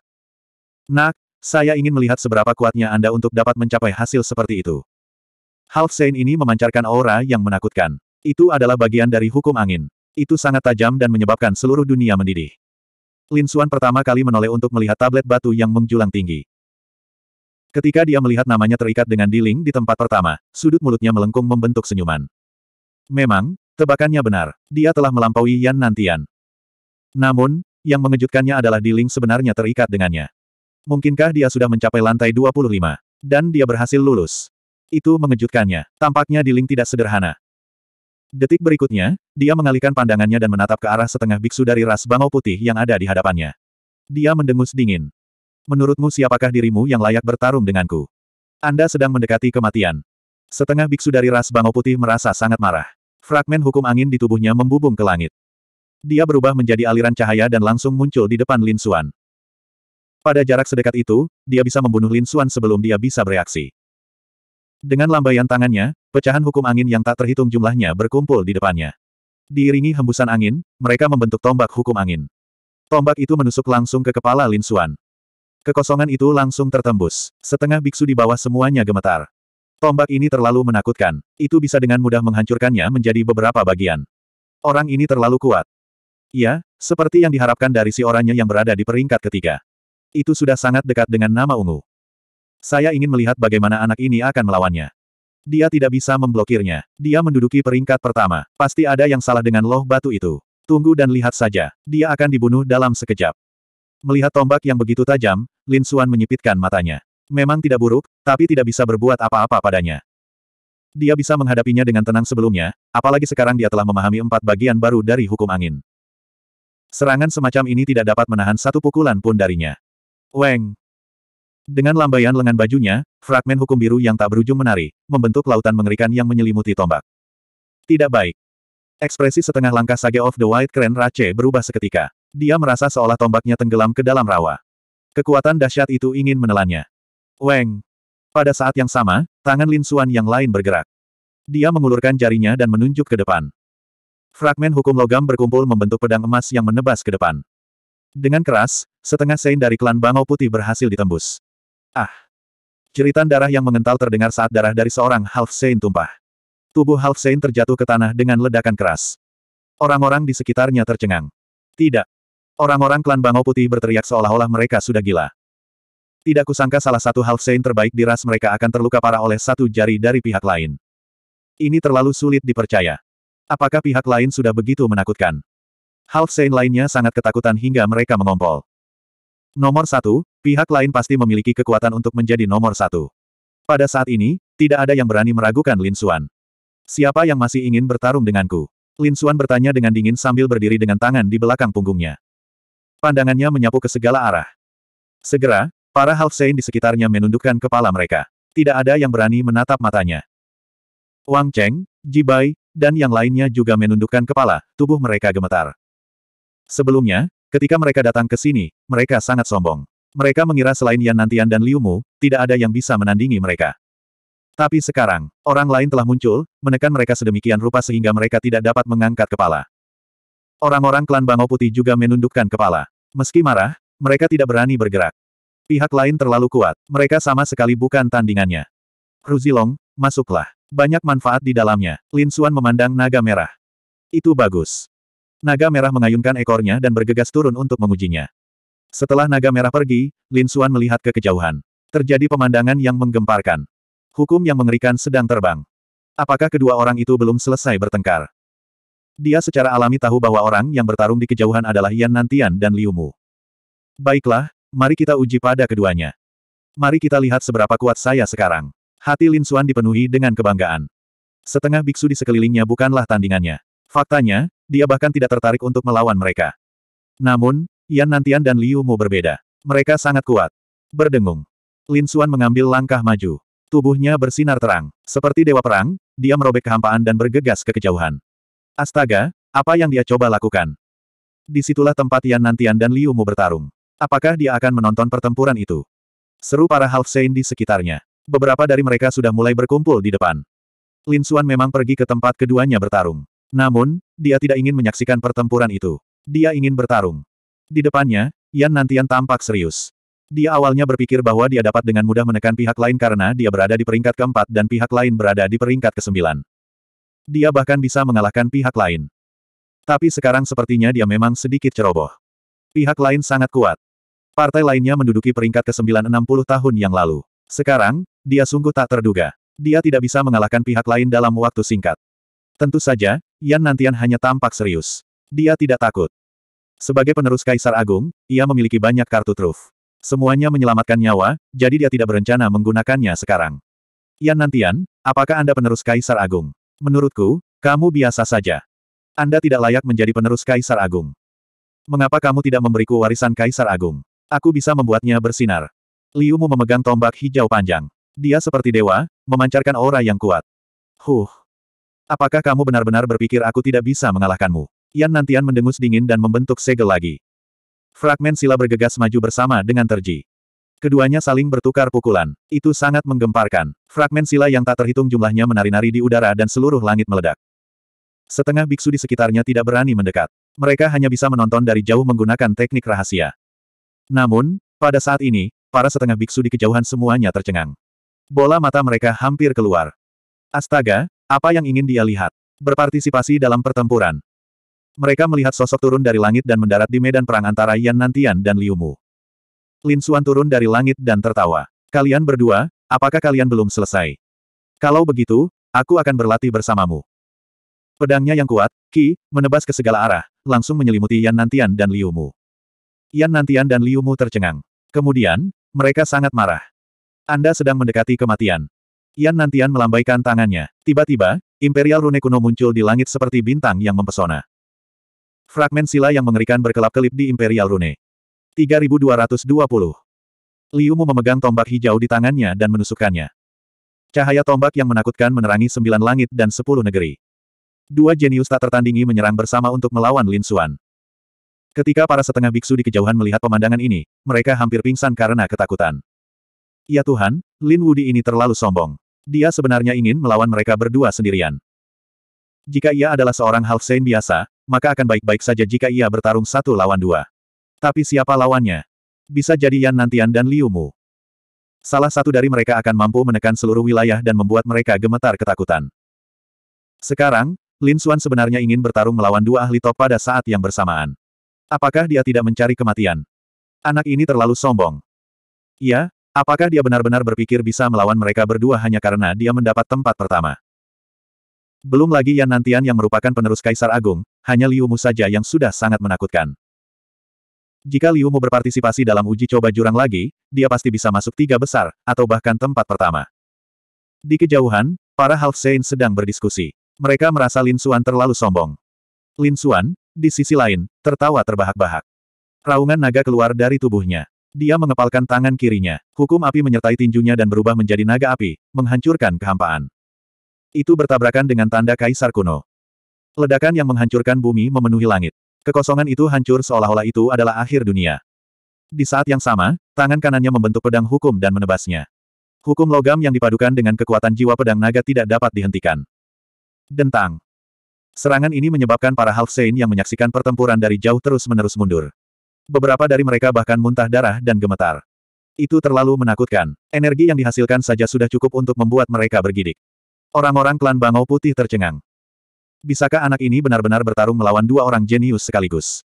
Nak, saya ingin melihat seberapa kuatnya Anda untuk dapat mencapai hasil seperti itu. Half Saint ini memancarkan aura yang menakutkan. Itu adalah bagian dari hukum angin. Itu sangat tajam dan menyebabkan seluruh dunia mendidih. Lin Xuan pertama kali menoleh untuk melihat tablet batu yang menjulang tinggi. Ketika dia melihat namanya terikat dengan diling di tempat pertama, sudut mulutnya melengkung membentuk senyuman. Memang, tebakannya benar. Dia telah melampaui Yan Nantian. Namun, yang mengejutkannya adalah diling sebenarnya terikat dengannya. Mungkinkah dia sudah mencapai lantai 25? Dan dia berhasil lulus. Itu mengejutkannya. Tampaknya diling tidak sederhana. Detik berikutnya, dia mengalihkan pandangannya dan menatap ke arah setengah biksu dari ras bangau putih yang ada di hadapannya. Dia mendengus dingin. Menurutmu siapakah dirimu yang layak bertarung denganku? Anda sedang mendekati kematian. Setengah biksu dari ras bangau putih merasa sangat marah. Fragmen hukum angin di tubuhnya membubung ke langit. Dia berubah menjadi aliran cahaya dan langsung muncul di depan Lin Xuan. Pada jarak sedekat itu, dia bisa membunuh Lin Xuan sebelum dia bisa bereaksi. Dengan lambaian tangannya, pecahan hukum angin yang tak terhitung jumlahnya berkumpul di depannya. Diiringi hembusan angin, mereka membentuk tombak hukum angin. Tombak itu menusuk langsung ke kepala Lin Xuan. Kekosongan itu langsung tertembus. Setengah biksu di bawah semuanya gemetar. Tombak ini terlalu menakutkan. Itu bisa dengan mudah menghancurkannya menjadi beberapa bagian. Orang ini terlalu kuat. Ya, seperti yang diharapkan dari si orangnya yang berada di peringkat ketiga. Itu sudah sangat dekat dengan nama ungu. Saya ingin melihat bagaimana anak ini akan melawannya. Dia tidak bisa memblokirnya. Dia menduduki peringkat pertama. Pasti ada yang salah dengan loh batu itu. Tunggu dan lihat saja. Dia akan dibunuh dalam sekejap. Melihat tombak yang begitu tajam, Lin Xuan menyipitkan matanya. Memang tidak buruk, tapi tidak bisa berbuat apa-apa padanya. Dia bisa menghadapinya dengan tenang sebelumnya, apalagi sekarang dia telah memahami empat bagian baru dari hukum angin. Serangan semacam ini tidak dapat menahan satu pukulan pun darinya. Weng! Dengan lambaian lengan bajunya, fragmen hukum biru yang tak berujung menari, membentuk lautan mengerikan yang menyelimuti tombak. Tidak baik. Ekspresi setengah langkah Sage of the White Crane Rache berubah seketika. Dia merasa seolah tombaknya tenggelam ke dalam rawa. Kekuatan dahsyat itu ingin menelannya. Weng. Pada saat yang sama, tangan Lin Xuan yang lain bergerak. Dia mengulurkan jarinya dan menunjuk ke depan. Fragmen hukum logam berkumpul membentuk pedang emas yang menebas ke depan. Dengan keras, setengah sein dari klan Bangau Putih berhasil ditembus. Ah! Jeritan darah yang mengental terdengar saat darah dari seorang Half Saint tumpah. Tubuh Half Saint terjatuh ke tanah dengan ledakan keras. Orang-orang di sekitarnya tercengang. Tidak. Orang-orang klan Bangau Putih berteriak seolah-olah mereka sudah gila. Tidak kusangka salah satu Half Saint terbaik di ras mereka akan terluka parah oleh satu jari dari pihak lain. Ini terlalu sulit dipercaya. Apakah pihak lain sudah begitu menakutkan? Half Saint lainnya sangat ketakutan hingga mereka mengompol. Nomor satu, pihak lain pasti memiliki kekuatan untuk menjadi nomor satu. Pada saat ini, tidak ada yang berani meragukan Lin Xuan. Siapa yang masih ingin bertarung denganku? Lin Xuan bertanya dengan dingin sambil berdiri dengan tangan di belakang punggungnya. Pandangannya menyapu ke segala arah. Segera, para Half Saint di sekitarnya menundukkan kepala mereka. Tidak ada yang berani menatap matanya. Wang Cheng, Jibai, dan yang lainnya juga menundukkan kepala, tubuh mereka gemetar. Sebelumnya, Ketika mereka datang ke sini, mereka sangat sombong. Mereka mengira selain Yan Nantian dan Liu Mu, tidak ada yang bisa menandingi mereka. Tapi sekarang, orang lain telah muncul, menekan mereka sedemikian rupa sehingga mereka tidak dapat mengangkat kepala. Orang-orang klan Bangau Putih juga menundukkan kepala. Meski marah, mereka tidak berani bergerak. Pihak lain terlalu kuat, mereka sama sekali bukan tandingannya. Ruzilong, masuklah. Banyak manfaat di dalamnya. Lin Xuan memandang naga merah. Itu bagus. Naga merah mengayunkan ekornya dan bergegas turun untuk mengujinya. Setelah naga merah pergi, Lin Xuan melihat ke kejauhan. Terjadi pemandangan yang menggemparkan. Hukum yang mengerikan sedang terbang. Apakah kedua orang itu belum selesai bertengkar? Dia secara alami tahu bahwa orang yang bertarung di kejauhan adalah Yan Nantian dan Liu Mu. Baiklah, mari kita uji pada keduanya. Mari kita lihat seberapa kuat saya sekarang. Hati Lin Xuan dipenuhi dengan kebanggaan. Setengah biksu di sekelilingnya bukanlah tandingannya. Faktanya, dia bahkan tidak tertarik untuk melawan mereka. Namun, Yan Nantian dan Liu Mu berbeda. Mereka sangat kuat. Berdengung. Lin Xuan mengambil langkah maju. Tubuhnya bersinar terang. Seperti dewa perang, dia merobek kehampaan dan bergegas ke kejauhan. Astaga, apa yang dia coba lakukan? Di situlah tempat Yan Nantian dan Liu Mu bertarung. Apakah dia akan menonton pertempuran itu? Seru para Half Saint di sekitarnya. Beberapa dari mereka sudah mulai berkumpul di depan. Lin Xuan memang pergi ke tempat keduanya bertarung. Namun, dia tidak ingin menyaksikan pertempuran itu. Dia ingin bertarung. Di depannya, Yan Nantian tampak serius. Dia awalnya berpikir bahwa dia dapat dengan mudah menekan pihak lain karena dia berada di peringkat keempat dan pihak lain berada di peringkat kesembilan. Dia bahkan bisa mengalahkan pihak lain. Tapi sekarang sepertinya dia memang sedikit ceroboh. Pihak lain sangat kuat. Partai lainnya menduduki peringkat ke-9 60 tahun yang lalu. Sekarang, dia sungguh tak terduga. Dia tidak bisa mengalahkan pihak lain dalam waktu singkat. Tentu saja, Yan Nantian hanya tampak serius. Dia tidak takut. Sebagai penerus Kaisar Agung, ia memiliki banyak kartu truf. Semuanya menyelamatkan nyawa, jadi dia tidak berencana menggunakannya sekarang. Yan Nantian, apakah Anda penerus Kaisar Agung? Menurutku, kamu biasa saja. Anda tidak layak menjadi penerus Kaisar Agung. Mengapa kamu tidak memberiku warisan Kaisar Agung? Aku bisa membuatnya bersinar. Liu Mu memegang tombak hijau panjang. Dia seperti dewa, memancarkan aura yang kuat. Huh. Apakah kamu benar-benar berpikir aku tidak bisa mengalahkanmu? Yan Nantian mendengus dingin dan membentuk segel lagi. Fragmen sila bergegas maju bersama dengan Terji. Keduanya saling bertukar pukulan. Itu sangat menggemparkan. Fragmen sila yang tak terhitung jumlahnya menari-nari di udara dan seluruh langit meledak. Setengah biksu di sekitarnya tidak berani mendekat. Mereka hanya bisa menonton dari jauh menggunakan teknik rahasia. Namun, pada saat ini, para setengah biksu di kejauhan semuanya tercengang. Bola mata mereka hampir keluar. Astaga, apa yang ingin dia lihat? Berpartisipasi dalam pertempuran. Mereka melihat sosok turun dari langit dan mendarat di medan perang antara Yan Nantian dan Liu Mu. Lin Xuan turun dari langit dan tertawa. Kalian berdua, apakah kalian belum selesai? Kalau begitu, aku akan berlatih bersamamu. Pedangnya yang kuat, Ki, menebas ke segala arah, langsung menyelimuti Yan Nantian dan Liu Mu. Yan Nantian dan Liu Mu tercengang. Kemudian, mereka sangat marah. Anda sedang mendekati kematian. Yan Nantian melambaikan tangannya. Tiba-tiba, Imperial Rune kuno muncul di langit seperti bintang yang mempesona. Fragmen sila yang mengerikan berkelap-kelip di Imperial Rune. 3220. Liu Mu memegang tombak hijau di tangannya dan menusukkannya. Cahaya tombak yang menakutkan menerangi sembilan langit dan sepuluh negeri. Dua jenius tak tertandingi menyerang bersama untuk melawan Lin Xuan. Ketika para setengah biksu di kejauhan melihat pemandangan ini, mereka hampir pingsan karena ketakutan. Ya Tuhan, Lin Wudi ini terlalu sombong. Dia sebenarnya ingin melawan mereka berdua sendirian. Jika ia adalah seorang half biasa, maka akan baik-baik saja jika ia bertarung satu lawan dua. Tapi siapa lawannya? Bisa jadi Yan Nantian dan Liu Mu. Salah satu dari mereka akan mampu menekan seluruh wilayah dan membuat mereka gemetar ketakutan. Sekarang, Lin Xuan sebenarnya ingin bertarung melawan dua ahli top pada saat yang bersamaan. Apakah dia tidak mencari kematian? Anak ini terlalu sombong. Iya, apakah dia benar-benar berpikir bisa melawan mereka berdua hanya karena dia mendapat tempat pertama? Belum lagi Yan Nantian yang merupakan penerus Kaisar Agung, hanya Liu Mu saja yang sudah sangat menakutkan. Jika Liu Mu berpartisipasi dalam uji coba jurang lagi, dia pasti bisa masuk tiga besar, atau bahkan tempat pertama. Di kejauhan, para Half Saint sedang berdiskusi. Mereka merasa Lin Xuan terlalu sombong. Lin Xuan, di sisi lain, tertawa terbahak-bahak. Raungan naga keluar dari tubuhnya. Dia mengepalkan tangan kirinya. Hukum api menyertai tinjunya dan berubah menjadi naga api, menghancurkan kehampaan. Itu bertabrakan dengan tanda kaisar kuno. Ledakan yang menghancurkan bumi memenuhi langit. Kekosongan itu hancur seolah-olah itu adalah akhir dunia. Di saat yang sama, tangan kanannya membentuk pedang hukum dan menebasnya. Hukum logam yang dipadukan dengan kekuatan jiwa pedang naga tidak dapat dihentikan. Dentang. Serangan ini menyebabkan para Half Saint yang menyaksikan pertempuran dari jauh terus-menerus mundur. Beberapa dari mereka bahkan muntah darah dan gemetar. Itu terlalu menakutkan. Energi yang dihasilkan saja sudah cukup untuk membuat mereka bergidik. Orang-orang klan Bangau Putih tercengang. Bisakah anak ini benar-benar bertarung melawan dua orang jenius sekaligus?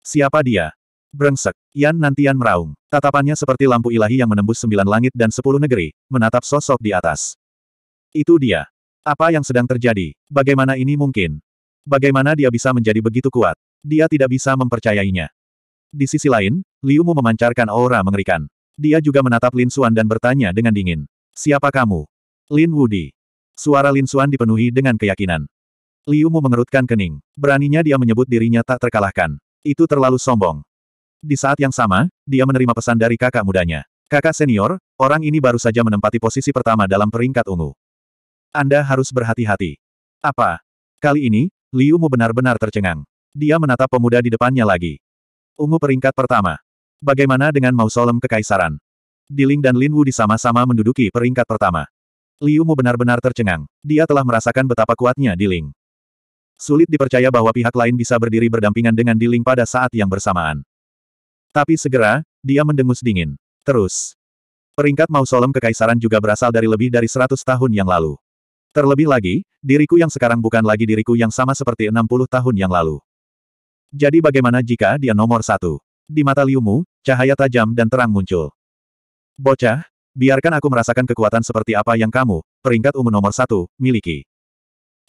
Siapa dia? Brengsek. Yan Nantian meraung. Tatapannya seperti lampu ilahi yang menembus sembilan langit dan sepuluh negeri, menatap sosok di atas. Itu dia. Apa yang sedang terjadi? Bagaimana ini mungkin? Bagaimana dia bisa menjadi begitu kuat? Dia tidak bisa mempercayainya. Di sisi lain, Liu Mu memancarkan aura mengerikan. Dia juga menatap Lin Xuan dan bertanya dengan dingin. Siapa kamu? Lin Wudi. Suara Lin Xuan dipenuhi dengan keyakinan. Liu Mu mengerutkan kening. Beraninya dia menyebut dirinya tak terkalahkan. Itu terlalu sombong. Di saat yang sama, dia menerima pesan dari kakak mudanya. Kakak senior, orang ini baru saja menempati posisi pertama dalam peringkat ungu. Anda harus berhati-hati. Apa? Kali ini, Liu Mu benar-benar tercengang. Dia menatap pemuda di depannya lagi. Ungu peringkat pertama. Bagaimana dengan mausolem kekaisaran? Diling dan Lin Wu sama-sama menduduki peringkat pertama. Liu Mu benar-benar tercengang. Dia telah merasakan betapa kuatnya Diling. Sulit dipercaya bahwa pihak lain bisa berdiri berdampingan dengan Diling pada saat yang bersamaan. Tapi segera, dia mendengus dingin. Terus. Peringkat mausolem kekaisaran juga berasal dari lebih dari 100 tahun yang lalu. Terlebih lagi, diriku yang sekarang bukan lagi diriku yang sama seperti 60 tahun yang lalu. Jadi bagaimana jika dia nomor satu? Di mata Liu Mu, cahaya tajam dan terang muncul. Bocah, biarkan aku merasakan kekuatan seperti apa yang kamu, peringkat umum nomor satu, miliki.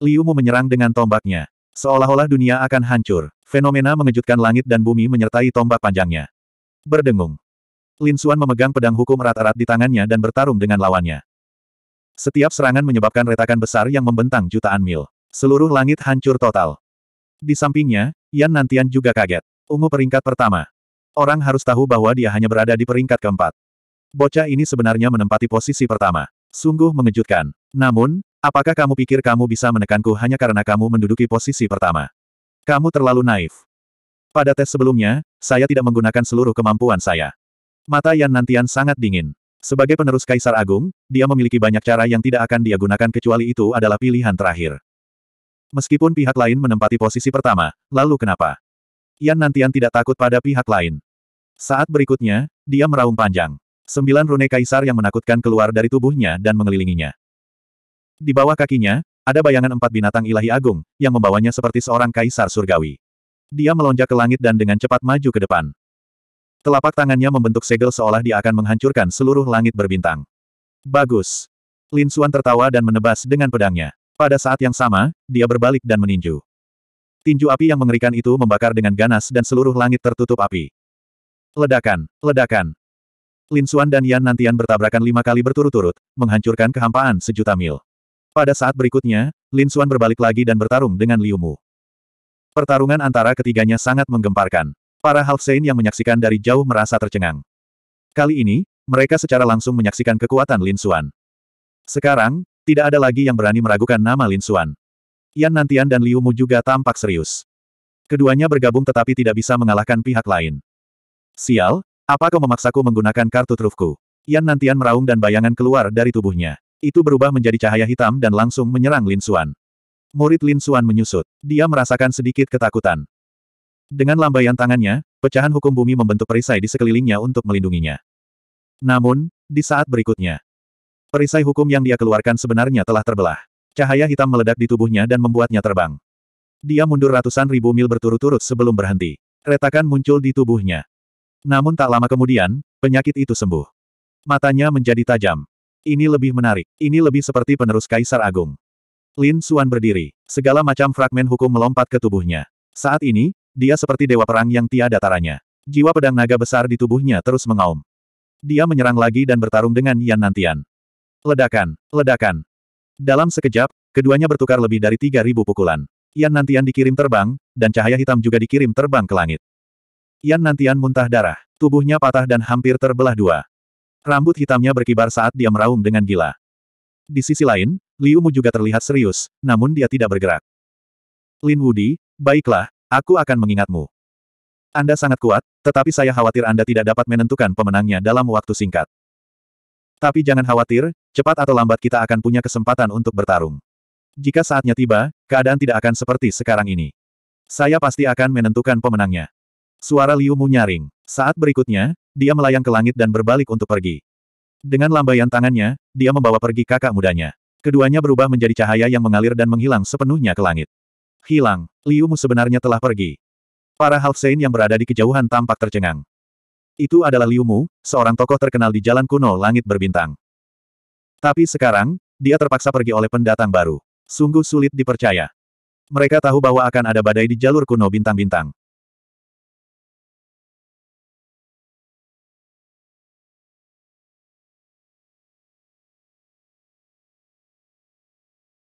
Liu Mu menyerang dengan tombaknya. Seolah-olah dunia akan hancur. Fenomena mengejutkan langit dan bumi menyertai tombak panjangnya. Berdengung. Lin Xuan memegang pedang hukum erat-erat di tangannya dan bertarung dengan lawannya. Setiap serangan menyebabkan retakan besar yang membentang jutaan mil. Seluruh langit hancur total. Di sampingnya, Yan Nantian juga kaget. Ungu peringkat pertama. Orang harus tahu bahwa dia hanya berada di peringkat keempat. Bocah ini sebenarnya menempati posisi pertama. Sungguh mengejutkan. Namun, apakah kamu pikir kamu bisa menekanku hanya karena kamu menduduki posisi pertama? Kamu terlalu naif. Pada tes sebelumnya, saya tidak menggunakan seluruh kemampuan saya. Mata Yan Nantian sangat dingin. Sebagai penerus Kaisar Agung, dia memiliki banyak cara yang tidak akan dia gunakan kecuali itu adalah pilihan terakhir. Meskipun pihak lain menempati posisi pertama, lalu kenapa? Yan Nantian tidak takut pada pihak lain. Saat berikutnya, dia meraung panjang. Sembilan rune kaisar yang menakutkan keluar dari tubuhnya dan mengelilinginya. Di bawah kakinya, ada bayangan empat binatang ilahi agung, yang membawanya seperti seorang kaisar surgawi. Dia melonjak ke langit dan dengan cepat maju ke depan. Telapak tangannya membentuk segel seolah dia akan menghancurkan seluruh langit berbintang. Bagus. Lin Xuan tertawa dan menebas dengan pedangnya. Pada saat yang sama, dia berbalik dan meninju. Tinju api yang mengerikan itu membakar dengan ganas dan seluruh langit tertutup api. Ledakan, ledakan. Lin Xuan dan Yan Nantian bertabrakan lima kali berturut-turut, menghancurkan kehampaan sejuta mil. Pada saat berikutnya, Lin Xuan berbalik lagi dan bertarung dengan Liu Mu. Pertarungan antara ketiganya sangat menggemparkan. Para Half Saint yang menyaksikan dari jauh merasa tercengang. Kali ini, mereka secara langsung menyaksikan kekuatan Lin Xuan. Sekarang, tidak ada lagi yang berani meragukan nama Lin Xuan. Yan Nantian dan Liu Mu juga tampak serius. Keduanya bergabung tetapi tidak bisa mengalahkan pihak lain. Sial, apa kau memaksaku menggunakan kartu trufku? Yan Nantian meraung dan bayangan keluar dari tubuhnya. Itu berubah menjadi cahaya hitam dan langsung menyerang Lin Xuan. Murid Lin Xuan menyusut. Dia merasakan sedikit ketakutan. Dengan lambaian tangannya, pecahan hukum bumi membentuk perisai di sekelilingnya untuk melindunginya. Namun, di saat berikutnya, perisai hukum yang dia keluarkan sebenarnya telah terbelah. Cahaya hitam meledak di tubuhnya dan membuatnya terbang. Dia mundur ratusan ribu mil berturut-turut sebelum berhenti. Retakan muncul di tubuhnya. Namun tak lama kemudian, penyakit itu sembuh. Matanya menjadi tajam. Ini lebih menarik. Ini lebih seperti penerus Kaisar Agung. Lin Xuan berdiri. Segala macam fragmen hukum melompat ke tubuhnya. Saat ini, dia seperti dewa perang yang tiada taranya. Jiwa pedang naga besar di tubuhnya terus mengaum. Dia menyerang lagi dan bertarung dengan Yan Nantian. Ledakan, ledakan. Dalam sekejap, keduanya bertukar lebih dari 3.000 pukulan. Yan Nantian dikirim terbang, dan cahaya hitam juga dikirim terbang ke langit. Yan Nantian muntah darah. Tubuhnya patah dan hampir terbelah dua. Rambut hitamnya berkibar saat dia meraung dengan gila. Di sisi lain, Liu Mu juga terlihat serius, namun dia tidak bergerak. Lin Wudi, baiklah, aku akan mengingatmu. Anda sangat kuat, tetapi saya khawatir Anda tidak dapat menentukan pemenangnya dalam waktu singkat. Tapi jangan khawatir, cepat atau lambat kita akan punya kesempatan untuk bertarung. Jika saatnya tiba, keadaan tidak akan seperti sekarang ini. Saya pasti akan menentukan pemenangnya. Suara Liu Mu nyaring. Saat berikutnya, dia melayang ke langit dan berbalik untuk pergi. Dengan lambaian tangannya, dia membawa pergi kakak mudanya. Keduanya berubah menjadi cahaya yang mengalir dan menghilang sepenuhnya ke langit. Hilang, Liu Mu sebenarnya telah pergi. Para Half Saint yang berada di kejauhan tampak tercengang. Itu adalah Liu Mu, seorang tokoh terkenal di jalan kuno langit berbintang. Tapi sekarang, dia terpaksa pergi oleh pendatang baru. Sungguh sulit dipercaya. Mereka tahu bahwa akan ada badai di jalur kuno bintang-bintang.